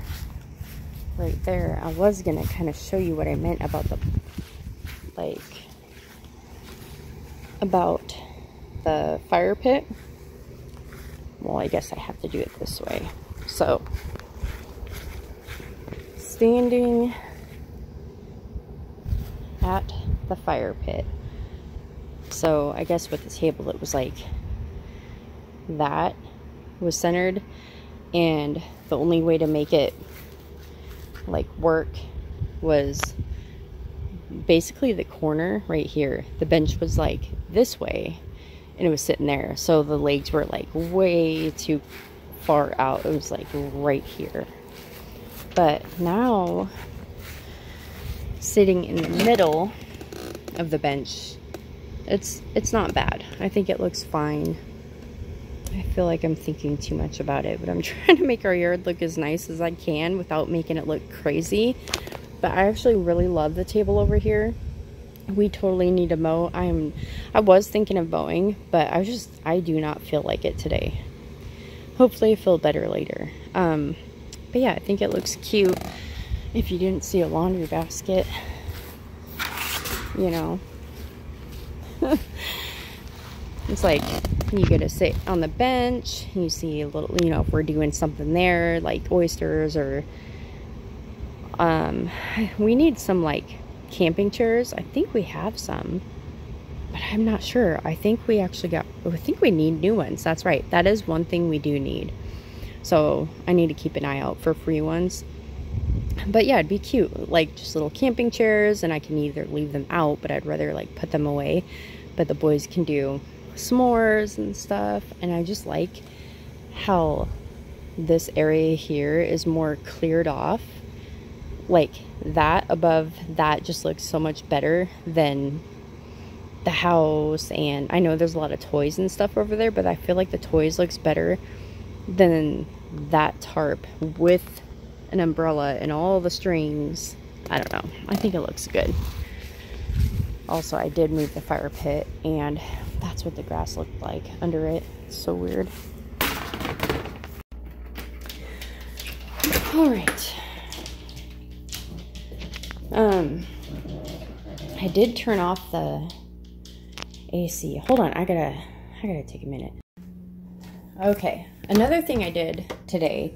right there, I was going to kind of show you what I meant about the, like, about the fire pit. well, I guess I have to do it this way. So, standing at the fire pit. So, I guess with the table, it was like that was centered, and the only way to make it like work was basically the corner right here. The bench was like this way and it was sitting there. So the legs were like way too far out. It was like right here. But now, sitting in the middle of the bench, it's it's not bad. I think it looks fine. I feel like I'm thinking too much about it, but I'm trying to make our yard look as nice as I can without making it look crazy. But I actually really love the table over here we totally need to mow. I'm I was thinking of mowing, but I just I do not feel like it today. Hopefully I feel better later. Um but yeah, I think it looks cute. If you didn't see a laundry basket, you know. it's like you get to sit on the bench, you see a little, you know, if we're doing something there, like oysters or um we need some like camping chairs. I think we have some, but I'm not sure. I think we actually got, I think we need new ones. That's right. That is one thing we do need. So I need to keep an eye out for free ones. But yeah, it'd be cute. Like just little camping chairs, and I can either leave them out, but I'd rather like put them away. But the boys can do s'mores and stuff. And I just like how this area here is more cleared off. Like that above that just looks so much better than the house and I know there's a lot of toys and stuff over there but I feel like the toys looks better than that tarp with an umbrella and all the strings. I don't know. I think it looks good. Also I did move the fire pit and that's what the grass looked like under it it's so weird all right um, I did turn off the AC. Hold on, I gotta, I gotta take a minute. Okay, another thing I did today,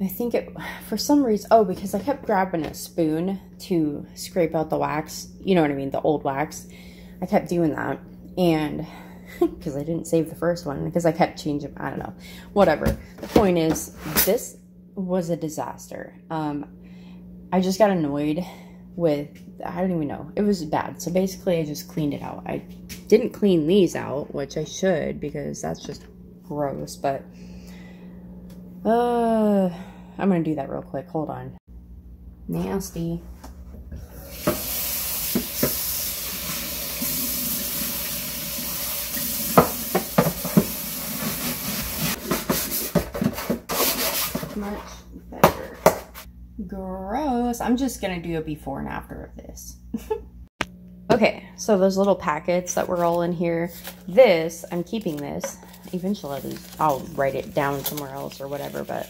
I think it, for some reason, oh, because I kept grabbing a spoon to scrape out the wax, you know what I mean, the old wax. I kept doing that, and because I didn't save the first one, because I kept changing, I don't know, whatever. The point is, this was a disaster. Um, I just got annoyed with I don't even know. It was bad. So basically I just cleaned it out. I didn't clean these out, which I should because that's just gross, but uh I'm to do that real quick. Hold on. Nasty. Much Gross. I'm just going to do a before and after of this. okay, so those little packets that were all in here, this, I'm keeping this. Eventually, I'll write it down somewhere else or whatever, but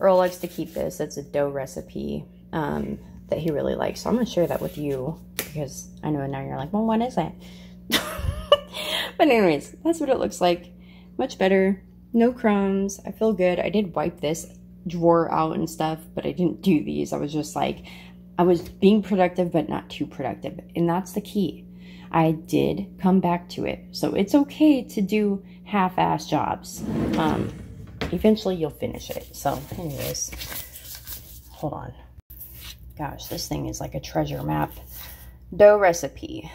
Earl likes to keep this. It's a dough recipe um, that he really likes. So I'm to share that with you because I know now you're like, well, what is that? but anyways, that's what it looks like. Much better. No crumbs. I feel good. I did wipe this drawer out and stuff, but I didn't do these. I was just like, I was being productive, but not too productive. And that's the key. I did come back to it. So it's okay to do half ass jobs. Um, eventually you'll finish it. So, anyways, hold on. Gosh, this thing is like a treasure map. Dough recipe.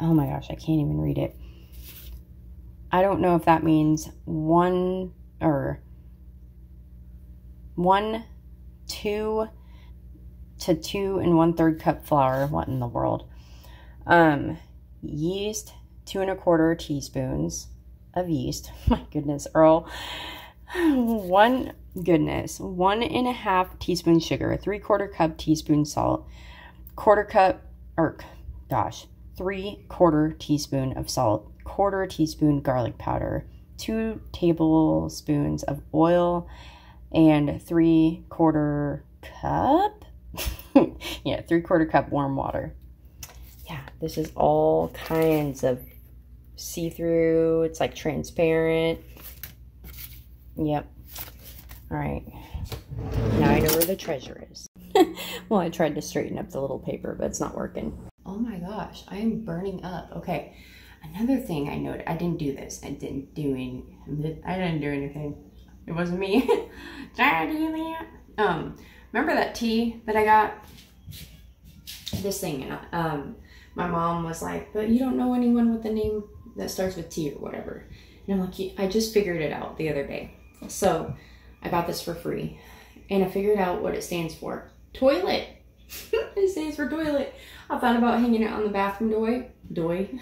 Oh my gosh, I can't even read it. I don't know if that means one or one, two to two and one third cup flour. What in the world? Um, yeast, two and a quarter teaspoons of yeast. My goodness, Earl. One goodness, one and a half teaspoon sugar, three quarter cup teaspoon salt, quarter cup, or gosh, three quarter teaspoon of salt, quarter teaspoon garlic powder, two tablespoons of oil, and three quarter cup yeah three quarter cup warm water yeah this is all kinds of see-through. It's like transparent. Yep. All right. Now I know where the treasure is. well, I tried to straighten up the little paper, but it's not working. Oh my gosh, I am burning up. Okay. Another thing I noted, I didn't do this. I didn't do any, I didn't do anything. It wasn't me. Did I do that? Um, remember that tea that I got? This thing, um, my mom was like, but you don't know anyone with the name that starts with T or whatever. And I'm like, I just figured it out the other day. So I got this for free and I figured out what it stands for. Toilet. it stands for toilet. I thought about hanging it on the bathroom door. Door.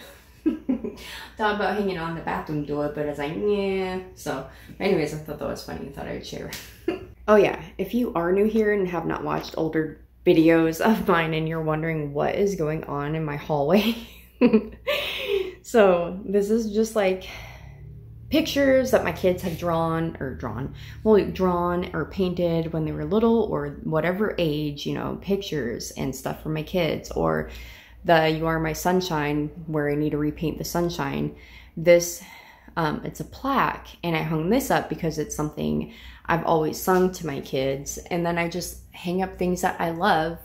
thought about hanging on the bathroom door, but I was like, yeah. So, anyways, I thought that was funny. I thought I'd share. oh yeah, if you are new here and have not watched older videos of mine and you're wondering what is going on in my hallway. so this is just like pictures that my kids have drawn or drawn, well, drawn or painted when they were little or whatever age, you know, pictures and stuff for my kids or the You Are My Sunshine where I need to repaint the sunshine. This, um, it's a plaque and I hung this up because it's something I've always sung to my kids. And then I just hang up things that I love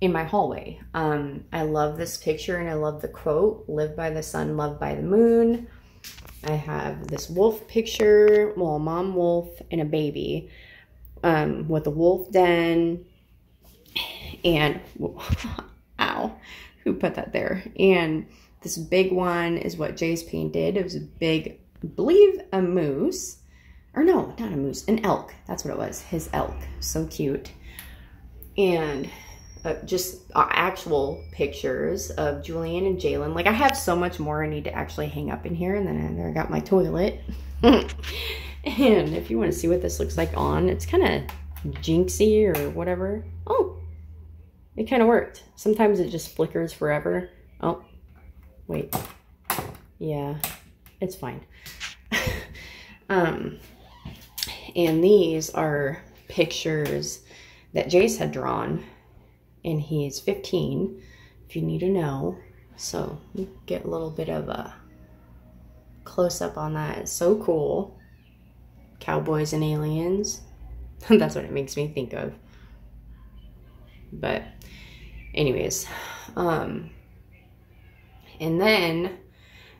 in my hallway. Um, I love this picture and I love the quote, live by the sun, love by the moon. I have this wolf picture, well, mom wolf and a baby um, with a wolf den. And, ow, who put that there? And this big one is what Jace painted. It was a big, I believe, a moose. Or no, not a moose, an elk. That's what it was, his elk. So cute. And uh, just uh, actual pictures of Julian and Jalen. Like I have so much more I need to actually hang up in here. And then I, got my toilet. and if you want to see what this looks like on, it's kind of jinxy or whatever. Oh, it kind of worked. Sometimes it just flickers forever. Oh, wait. Yeah, it's fine. um, and these are pictures that Jace had drawn and he's 15 if you need to know so get a little bit of a close up on that it's so cool cowboys and aliens that's what it makes me think of but anyways um and then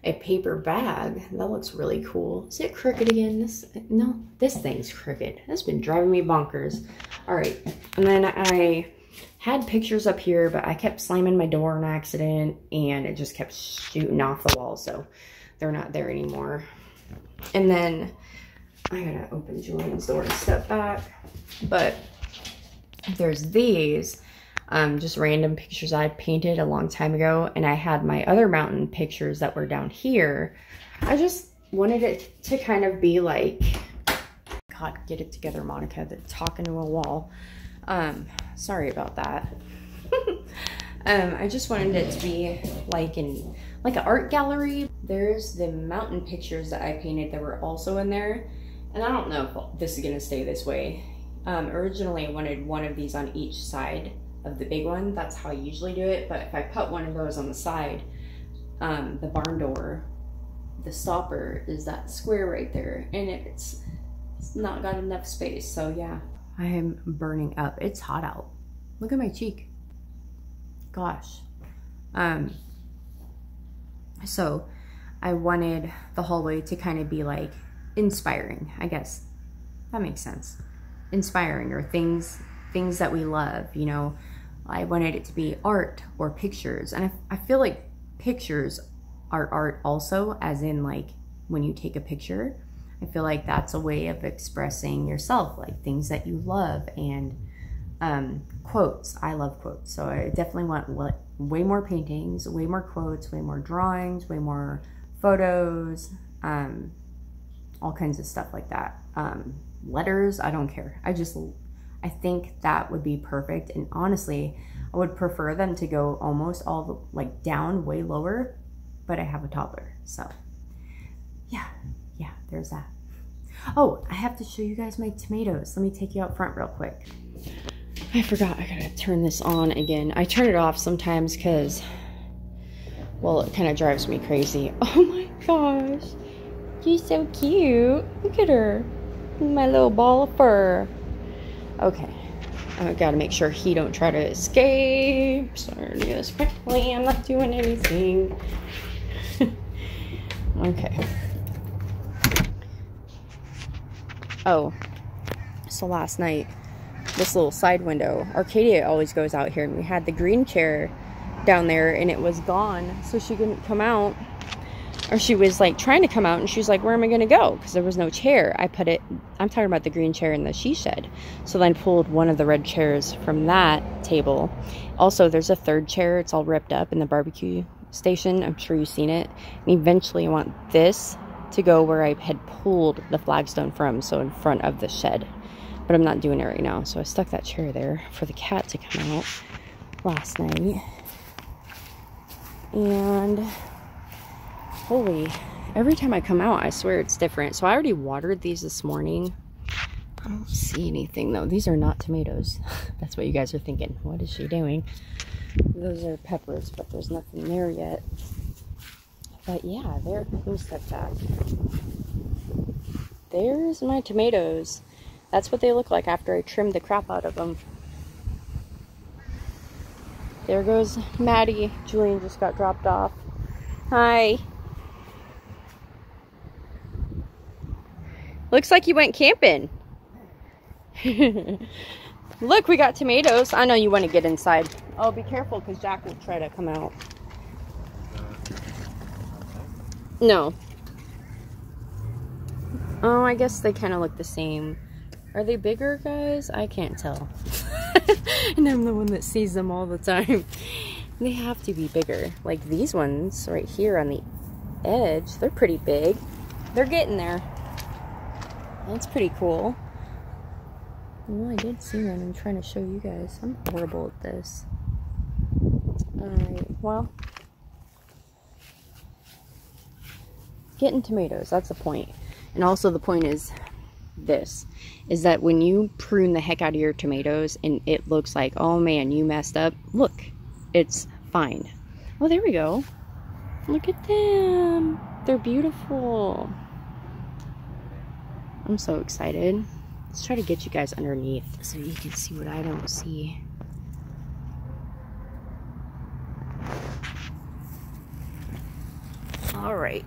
a paper bag that looks really cool is it crooked again this no this thing's crooked that's been driving me bonkers all right and then i had pictures up here, but I kept slamming my door on accident and it just kept shooting off the wall. So they're not there anymore. And then I gotta open Julian's door and step back. But there's these, um, just random pictures I painted a long time ago. And I had my other mountain pictures that were down here. I just wanted it to kind of be like, God, get it together, Monica, that's talking to a wall. Um, sorry about that. um, I just wanted it to be like in like an art gallery. There's the mountain pictures that I painted that were also in there. And I don't know if this is gonna stay this way. Um, originally I wanted one of these on each side of the big one. That's how I usually do it. But if I put one of those on the side, um, the barn door, the stopper is that square right there. And it's, it's not got enough space. So yeah, I am burning up. It's hot out. Look at my cheek. Gosh. Um, so I wanted the hallway to kind of be like inspiring, I guess. That makes sense. Inspiring or things things that we love, you know. I wanted it to be art or pictures. And I, I feel like pictures are art also, as in like when you take a picture I feel like that's a way of expressing yourself, like things that you love and um, quotes. I love quotes. So I definitely want what, way more paintings, way more quotes, way more drawings, way more photos, um, all kinds of stuff like that. Um, letters, I don't care. I just, I think that would be perfect. And honestly, I would prefer them to go almost all the, like down way lower, but I have a toddler. So yeah, yeah, there's that. Oh, I have to show you guys my tomatoes. Let me take you out front real quick. I forgot, I gotta turn this on again. I turn it off sometimes because Well, it kind of drives me crazy. Oh my gosh. She's so cute. Look at her. My little ball of fur. Okay. I gotta make sure he don't try to escape. Sorry, quickly. I'm not doing anything. okay. Oh, so last night, this little side window, Arcadia always goes out here, and we had the green chair down there, and it was gone, so she couldn't come out. Or she was like trying to come out, and she was like, Where am I gonna go? Because there was no chair. I put it, I'm talking about the green chair in the she shed. So then I pulled one of the red chairs from that table. Also, there's a third chair, it's all ripped up in the barbecue station. I'm sure you've seen it. And eventually, I want this to go where I had pulled the flagstone from, so in front of the shed. But I'm not doing it right now, so I stuck that chair there for the cat to come out last night. And holy, every time I come out, I swear it's different. So I already watered these this morning. I don't see anything though. These are not tomatoes. That's what you guys are thinking. What is she doing? Those are peppers, but there's nothing there yet. But yeah, there. Let me step back. There's my tomatoes. That's what they look like after I trimmed the crap out of them. There goes Maddie. Julian just got dropped off. Hi. Looks like you went camping. Look, we got tomatoes. I know you want to get inside. Oh, be careful because Jack will try to come out. No. Oh, I guess they kind of look the same. Are they bigger, guys? I can't tell. and I'm the one that sees them all the time. They have to be bigger. Like these ones right here on the edge, they're pretty big. They're getting there. That's pretty cool. Well, I did see one. I'm trying to show you guys. I'm horrible at this. Alright, well. Getting tomatoes, that's the point. And also the point is this is that when you prune the heck out of your tomatoes and it looks like oh man you messed up look it's fine oh there we go look at them they're beautiful I'm so excited. Let's try to get you guys underneath so you can see what I don't see. All right.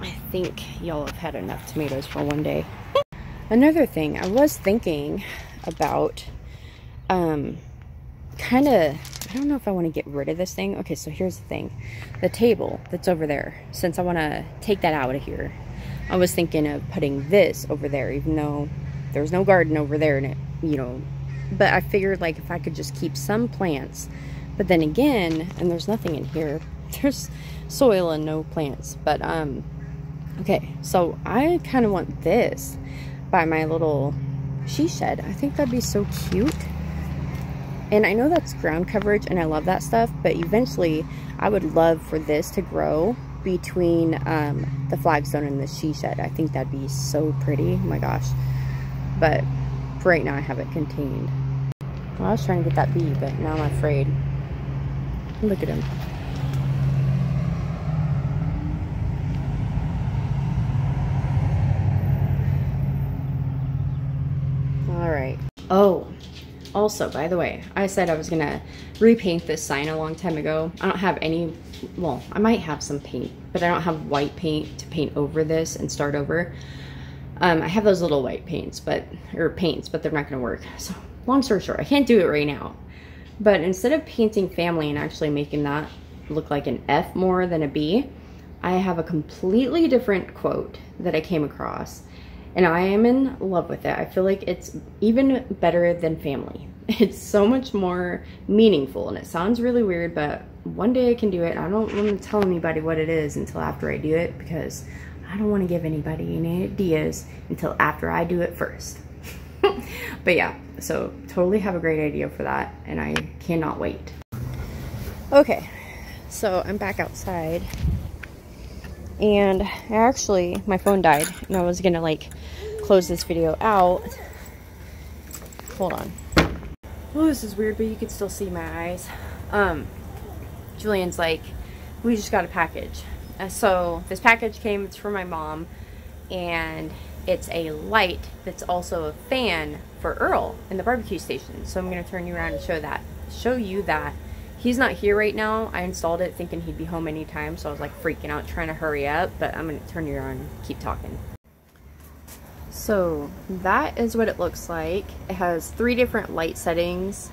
I think y'all have had enough tomatoes for one day. Another thing, I was thinking about um, kind of, I don't know if I want to get rid of this thing. Okay, so here's the thing. The table that's over there, since I want to take that out of here, I was thinking of putting this over there, even though there's no garden over there, and it, you know, but I figured like if I could just keep some plants, but then again, and there's nothing in here, there's soil and no plants, but um, okay, so I kind of want this by my little she shed. I think that'd be so cute. And I know that's ground coverage and I love that stuff, but eventually I would love for this to grow between um, the flagstone and the she shed. I think that'd be so pretty. Oh my gosh. But right now I have it contained. Well, I was trying to get that bee, but now I'm afraid. Look at him. All right. Oh, also, by the way, I said I was gonna repaint this sign a long time ago. I don't have any, well, I might have some paint, but I don't have white paint to paint over this and start over. Um, I have those little white paints, but, or paints, but they're not gonna work. So, long story short, I can't do it right now. But instead of painting family and actually making that look like an F more than a B, I have a completely different quote that I came across and I am in love with it. I feel like it's even better than family. It's so much more meaningful and it sounds really weird, but one day I can do it. I don't want to tell anybody what it is until after I do it because I don't want to give anybody any ideas until after I do it first. but yeah, so totally have a great idea for that and I cannot wait. Okay, so I'm back outside and actually my phone died and I was gonna like close this video out hold on oh this is weird but you can still see my eyes um Julian's like we just got a package. Uh, so this package came, it's for my mom, and it's a light that's also a fan for Earl in the barbecue station. So I'm gonna turn you around and show that, show you that. He's not here right now. I installed it thinking he'd be home anytime, so I was like freaking out trying to hurry up, but I'm gonna turn you on, keep talking. So that is what it looks like. It has three different light settings.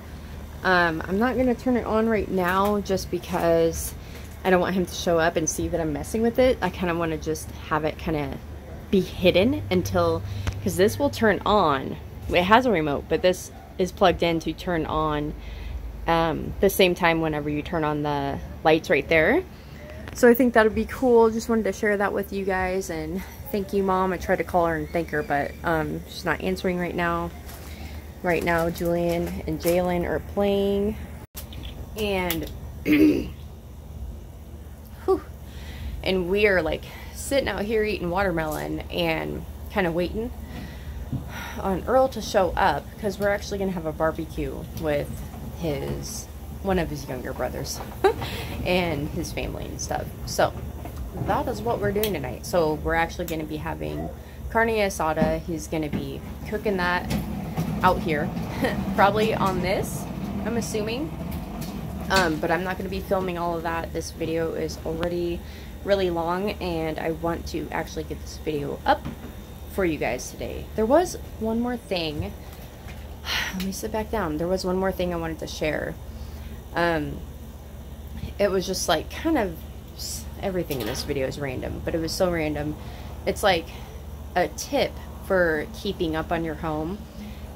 Um, I'm not to turn it on right now just because I don't want him to show up and see that I'm messing with it. I kind of want to just have it kind of be hidden until, because this will turn on. It has a remote, but this is plugged in to turn on um, the same time whenever you turn on the lights right there. So I think that would be cool. Just wanted to share that with you guys and thank you mom. I tried to call her and thank her, but um, she's not answering right now. Right now, Julian and Jalen are playing. And, and we are like sitting out here eating watermelon and kind of waiting on Earl to show up because we're actually going to have a barbecue with his one of his younger brothers and his family and stuff. So that is what we're doing tonight. So we're actually going to be having carne asada. He's going to be cooking that out here, probably on this, I'm assuming. Um, but I'm not going to be filming all of that. This video is already really long and I want to actually get this video up for you guys today. There was one more thing. Let me sit back down. There was one more thing I wanted to share. Um, it was just like kind of everything in this video is random, but it was so random. It's like a tip for keeping up on your home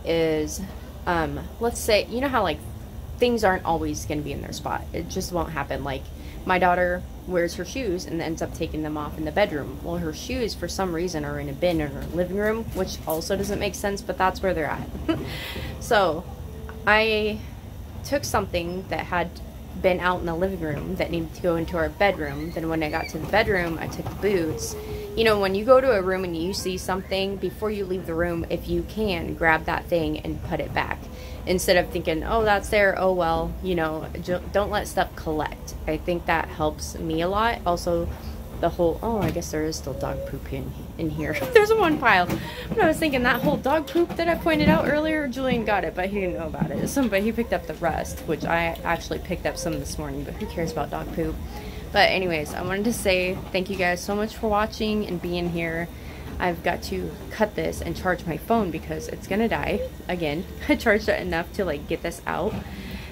is um, let's say you know how like things aren't always going to be in their spot. It just won't happen. Like my daughter wears her shoes and ends up taking them off in the bedroom. Well, her shoes for some reason are in a bin in her living room, which also doesn't make sense, but that's where they're at. so, I took something that had been out in the living room that needed to go into our bedroom. Then when I got to the bedroom, I took the boots. You know, when you go to a room and you see something, before you leave the room, if you can, grab that thing and put it back. Instead of thinking, oh, that's there, oh well, you know, don't let stuff collect. I think that helps me a lot. Also, the whole oh I guess there is still dog poop in in here. There's one pile. But I was thinking that whole dog poop that I pointed out earlier, Julian got it, but he didn't know about it. Some but he picked up the rest, which I actually picked up some this morning, but who cares about dog poop? But anyways, I wanted to say thank you guys so much for watching and being here. I've got to cut this and charge my phone because it's gonna die again. I charged it enough to like get this out.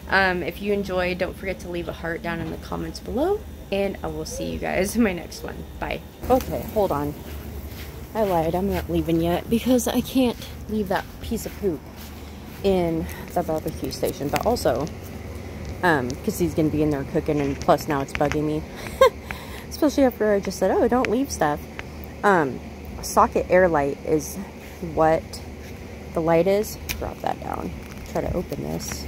Um, if you enjoyed, don't forget to leave a heart down in the comments below and I will see you guys in my next one. Bye. Okay, hold on. I lied. I'm not leaving yet because I can't leave that piece of poop in the barbecue station. But also, um, because he's going to be in there cooking and plus now it's bugging me. Especially after I just said, oh, don't leave stuff. Um, socket air light is what the light is. Drop that down. Try to open this.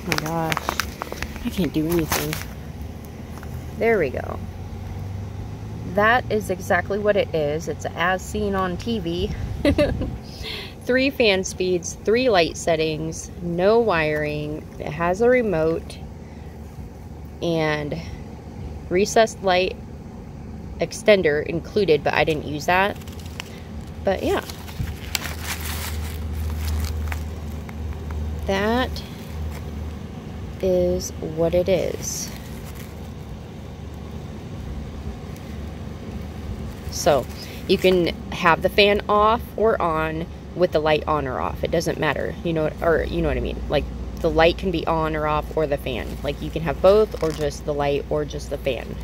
Oh my gosh. I can't do anything. There we go. That is exactly what it is. It's as seen on TV. three fan speeds, three light settings, no wiring. It has a remote and recessed light extender included, but I didn't use that. But yeah. That is what it is. So you can have the fan off or on with the light on or off. It doesn't matter. You know, or you know what I mean? Like the light can be on or off or the fan. Like you can have both or just the light or just the fan.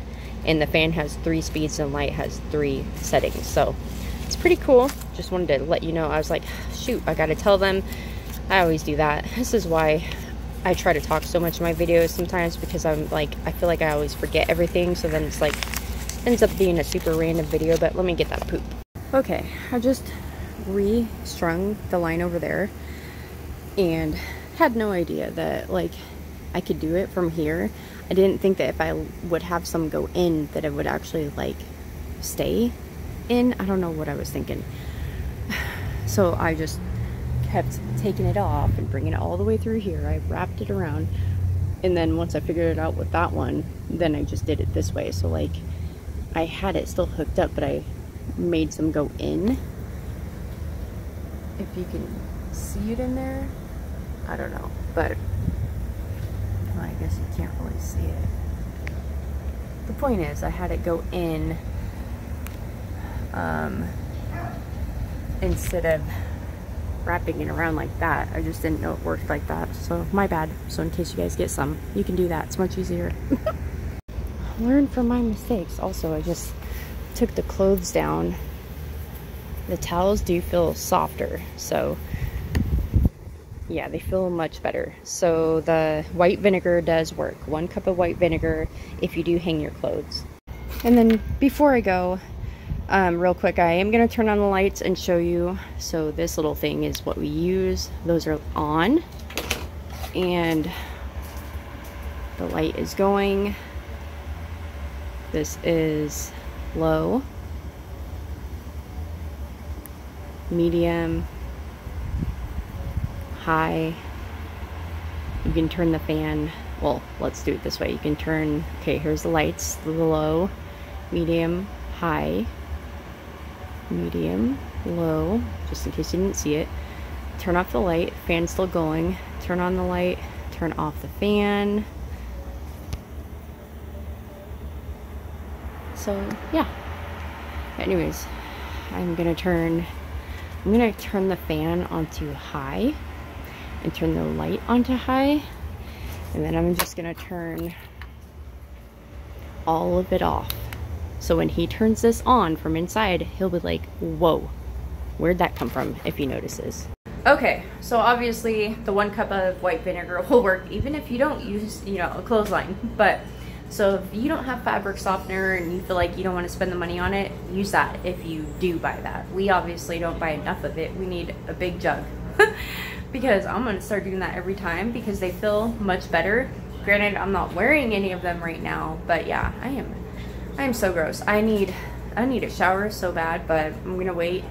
And the fan has three speeds and light has three settings. So it's pretty cool. Just wanted to let you know. I was like, shoot, I got to tell them. I always do that. This is why I try to talk so much in my videos sometimes because I'm like, I feel like I always forget everything. So then it's like, ends up being a super random video, but let me get that poop. Okay, I just re-strung the line over there and had no idea that like I could do it from here. I didn't think that if I would have some go in that it would actually like stay in. I don't know what I was thinking. So I just kept taking it off and bringing it all the way through here. I wrapped it around And then once I figured it out with that one, then I just did it this way. So like I had it still hooked up, but I made some go in. If you can see it in there, I don't know, but well, I guess you can't really see it. The point is, I had it go in um, instead of wrapping it around like that. I just didn't know it worked like that, so my bad. So in case you guys get some, you can do that. It's much easier. Learn from my mistakes. Also, I just took the clothes down. The towels do feel softer, so yeah, they feel much better. So the white vinegar does work. One cup of white vinegar if you do hang your clothes. And then before I go, um, real quick, I am going to turn on the lights and show you. So this little thing is what we use. Those are on. And the light is going. This is low, medium, high. You can turn the fan, well, let's do it this way. You can turn, okay, here's the lights, the low, medium, high, medium, low, just in case you didn't see it. Turn off the light, fan still going. Turn on the light, turn off the fan. So, yeah. Anyways, I'm gonna turn, I'm gonna turn the fan onto high and turn the light onto high. And then I'm just gonna turn all of it off. So when he turns this on from inside, he'll be like, whoa, where'd that come from, if he notices. Okay, so obviously the one cup of white vinegar will work even if you don't use, you know, a clothesline. But, so if you don't have fabric softener and you feel like you don't want to spend the money on it, use that if you do buy that. We obviously don't buy enough of it. We need a big jug. because I'm to start doing that every time because they feel much better. Granted, I'm not wearing any of them right now, but yeah, I am I am so gross. I need I need a shower so bad, but I'm gonna wait.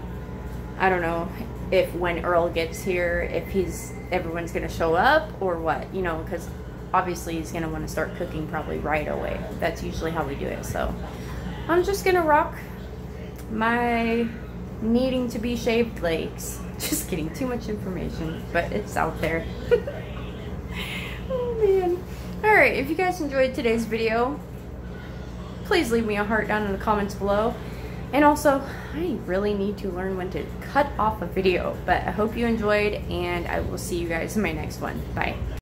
I don't know if when Earl gets here, if he's everyone's gonna show up or what, you know, because obviously he's gonna want to start cooking probably right away. That's usually how we do it. So I'm just gonna rock my needing to be shaved legs. Just getting too much information, but it's out there. oh man. Alright, if you guys enjoyed today's video, please leave me a heart down in the comments below. And also, I really need to learn when to cut off a video. But I hope you enjoyed, and I will see you guys in my next one. Bye.